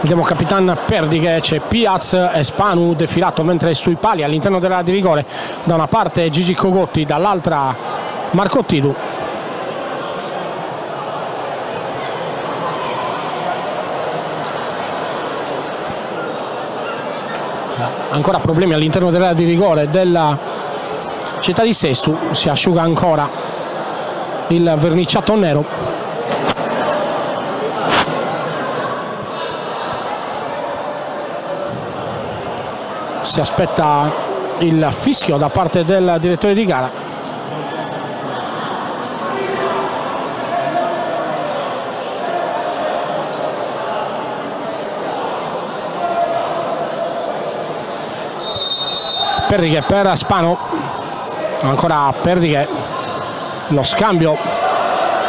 Vediamo Capitan Perdighe c'è Piaz e Spanu defilato mentre sui pali all'interno dell'area di rigore. Da una parte Gigi Cogotti dall'altra Marco Tidu ancora problemi all'interno dell'area di rigore della città di Sestu si asciuga ancora il verniciato nero. Si aspetta il fischio da parte del direttore di gara. Perdighe per Spano. Ancora Perdighe lo scambio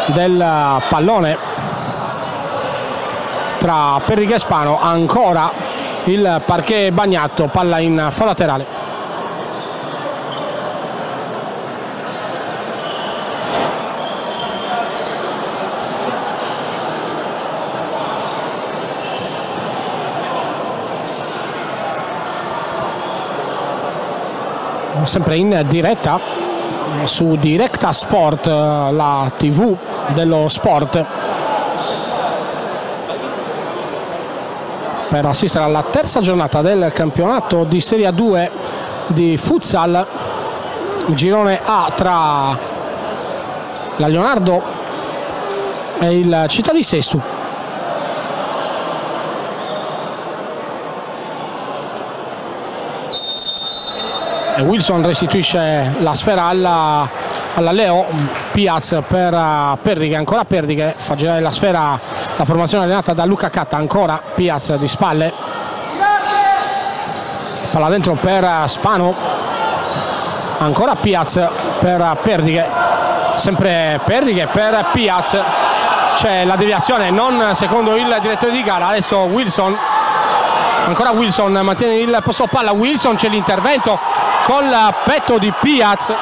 del pallone tra Perrica e Spano. Ancora il parquet bagnato palla in fa laterale. Sempre in diretta su Directa Sport, eh, la tv dello sport, per assistere alla terza giornata del campionato di Serie 2 di futsal, girone A tra la Leonardo e il Città di Sestu. Wilson restituisce la sfera alla, alla Leo Piaz per uh, Perdighe ancora Perdighe fa girare la sfera la formazione allenata da Luca Catta. Ancora Piaz di spalle. Palla dentro per Spano. Ancora Piaz per Perdighe sempre Perdighe per Piaz. C'è la deviazione non secondo il direttore di gara adesso Wilson. Ancora Wilson mantiene il posto palla. Wilson c'è l'intervento col petto di Piaz.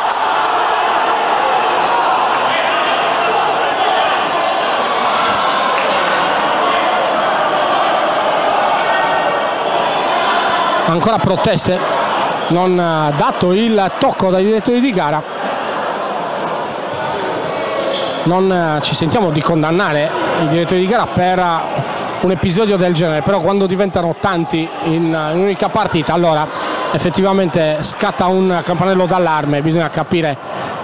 Ancora proteste non dato il tocco dai direttori di gara. Non ci sentiamo di condannare i direttori di gara per un episodio del genere però quando diventano tanti in un'unica partita allora effettivamente scatta un campanello d'allarme. Bisogna capire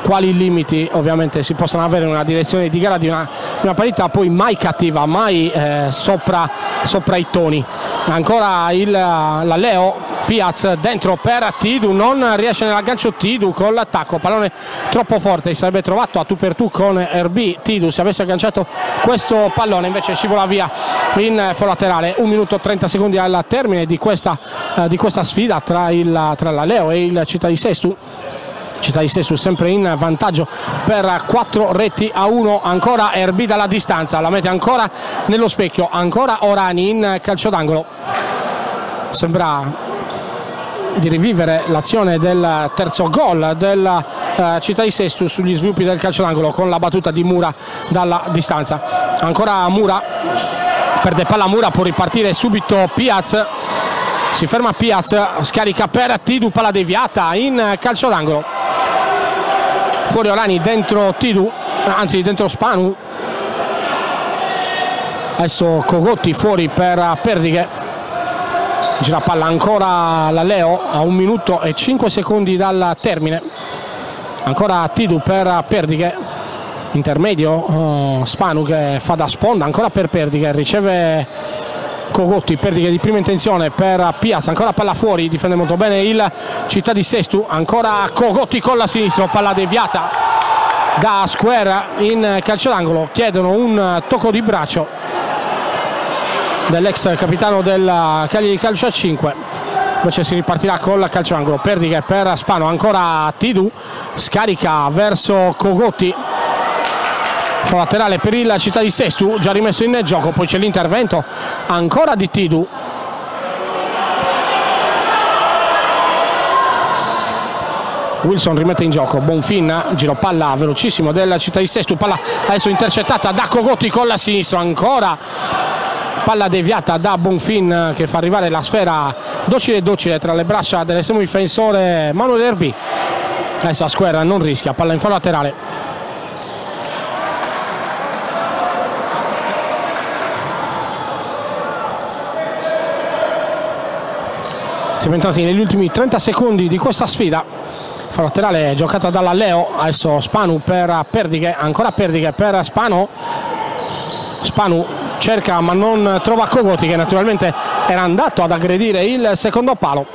quali limiti ovviamente si possono avere in una direzione di gara di una, una parità poi mai cattiva mai eh, sopra, sopra i toni. Ancora il, la Leo Piaz dentro per Tidu non riesce nell'aggancio Tidu con l'attacco pallone troppo forte si sarebbe trovato a tu per tu con RB Tidu se avesse agganciato questo pallone invece scivola via in laterale. 1 minuto 30 secondi al termine di questa, eh, di questa sfida tra, il, tra la Leo e il Città di Sestu. Città di Sestu sempre in vantaggio per 4 retti a 1 ancora RB dalla distanza la mette ancora nello specchio. Ancora Orani in calcio d'angolo. Sembra di rivivere l'azione del terzo gol della eh, Città di Sestu sugli sviluppi del calcio d'angolo con la battuta di Mura dalla distanza. Ancora Mura perde palla Mura può ripartire subito Piaz. Si ferma Piaz scarica per Tidu palla deviata in calcio d'angolo. Fuori Orani dentro Tidu anzi dentro Spanu. Adesso Cogotti fuori per Perdighe gira palla ancora la Leo a un minuto e 5 secondi dal termine. Ancora Tidu per Perdighe intermedio oh, Spanu che fa da sponda ancora per Perdighe riceve Cogotti Perdighe di prima intenzione per Piazza ancora palla fuori difende molto bene il Città di Sestu. Ancora Cogotti con la sinistra palla deviata da Square in calcio d'angolo. Chiedono un tocco di braccio dell'ex capitano del Cagliari Calcio a 5 invece si ripartirà col calcio angolo. Perdighe per Spano ancora Tidu scarica verso Cogotti. Laterale per il Città di Sestu già rimesso in gioco poi c'è l'intervento ancora di Tidu Wilson rimette in gioco Bonfin giro palla velocissimo della Città di Sestu palla adesso intercettata da Cogotti con la sinistra ancora palla deviata da Bonfin che fa arrivare la sfera docile docile tra le braccia dell'estremo difensore Manuel Erbi. Adesso a squadra non rischia palla in fallo laterale. Siamo entrati negli ultimi 30 secondi di questa sfida. Fallo laterale giocata dalla Leo adesso Spanu per Perdighe ancora Perdighe per Spano Spanu cerca ma non trova Cogoti che naturalmente era andato ad aggredire il secondo palo.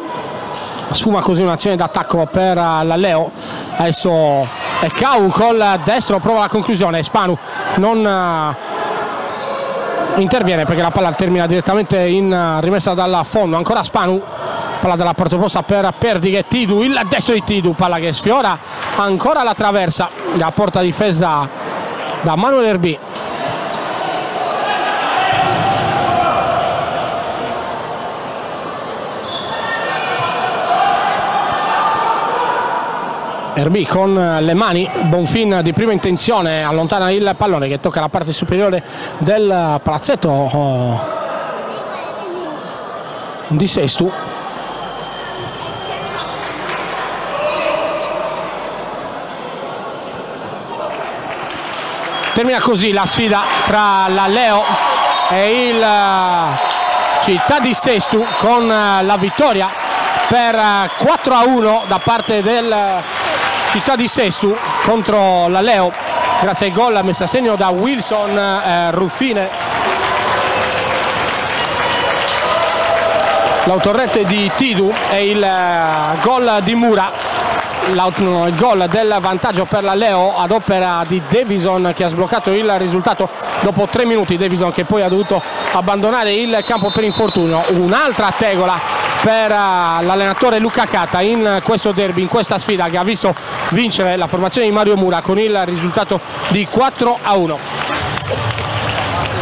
Sfuma così un'azione d'attacco per la Leo. Adesso è Cau col destro prova la conclusione. Spanu non eh, interviene perché la palla termina direttamente in rimessa dal fondo. Ancora Spanu palla dalla parte opposta per Perdighe Tidu il destro di Tidu palla che sfiora ancora la traversa. La porta difesa da Manuel Erbi Erbi con le mani, Bonfin di prima intenzione allontana il pallone che tocca la parte superiore del palazzetto oh, di Sestu. Termina così la sfida tra la Leo e il Città di Sestu con la vittoria per 4 a 1 da parte del città di Sestu contro la Leo. Grazie ai gol messa a segno da Wilson eh, Ruffine. L'autorrete di Tidu e il eh, gol di Mura. Il gol del vantaggio per la Leo ad opera di Davison che ha sbloccato il risultato dopo tre minuti. Davison che poi ha dovuto abbandonare il campo per infortunio. Un'altra tegola per uh, l'allenatore Luca Cata in questo derby, in questa sfida che ha visto vincere la formazione di Mario Mura con il risultato di 4 a 1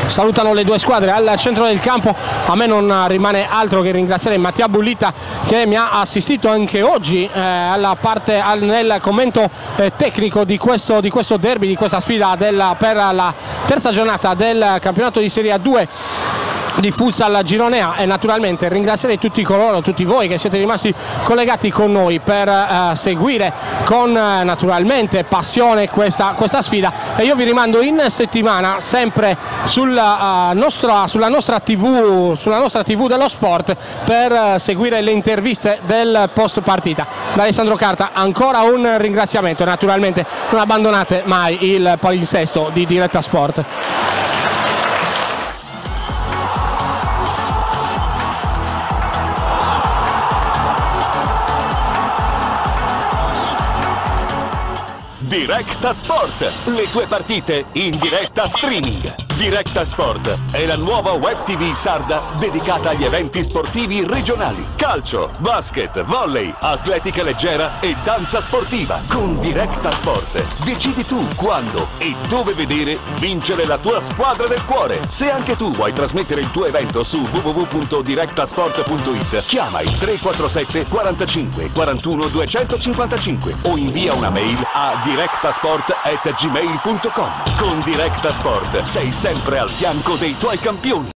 salutano le due squadre al centro del campo a me non rimane altro che ringraziare Mattia Bullita che mi ha assistito anche oggi eh, parte, al, nel commento eh, tecnico di questo, di questo derby di questa sfida della, per la terza giornata del campionato di Serie A2 di futsal Girone A e naturalmente ringrazierei tutti coloro, tutti voi che siete rimasti collegati con noi per uh, seguire con uh, naturalmente passione questa, questa, sfida e io vi rimando in settimana sempre sulla, uh, nostra, sulla, nostra, TV, sulla nostra TV dello sport per seguire le interviste del post partita. Da Alessandro Carta ancora un ringraziamento naturalmente non abbandonate mai il palinsesto di Diretta Sport. Directa Sport, le tue partite in diretta streaming. Directa Sport è la nuova web TV sarda dedicata agli eventi sportivi regionali. Calcio, basket, volley, atletica leggera e danza sportiva. Con Directa Sport decidi tu quando e dove vedere vincere la tua squadra del cuore. Se anche tu vuoi trasmettere il tuo evento su www.directasport.it, chiama il 347 45 41 255 o invia una mail a directasport.gmail.com. Con Directa Sport sei sempre al fianco dei tuoi campioni.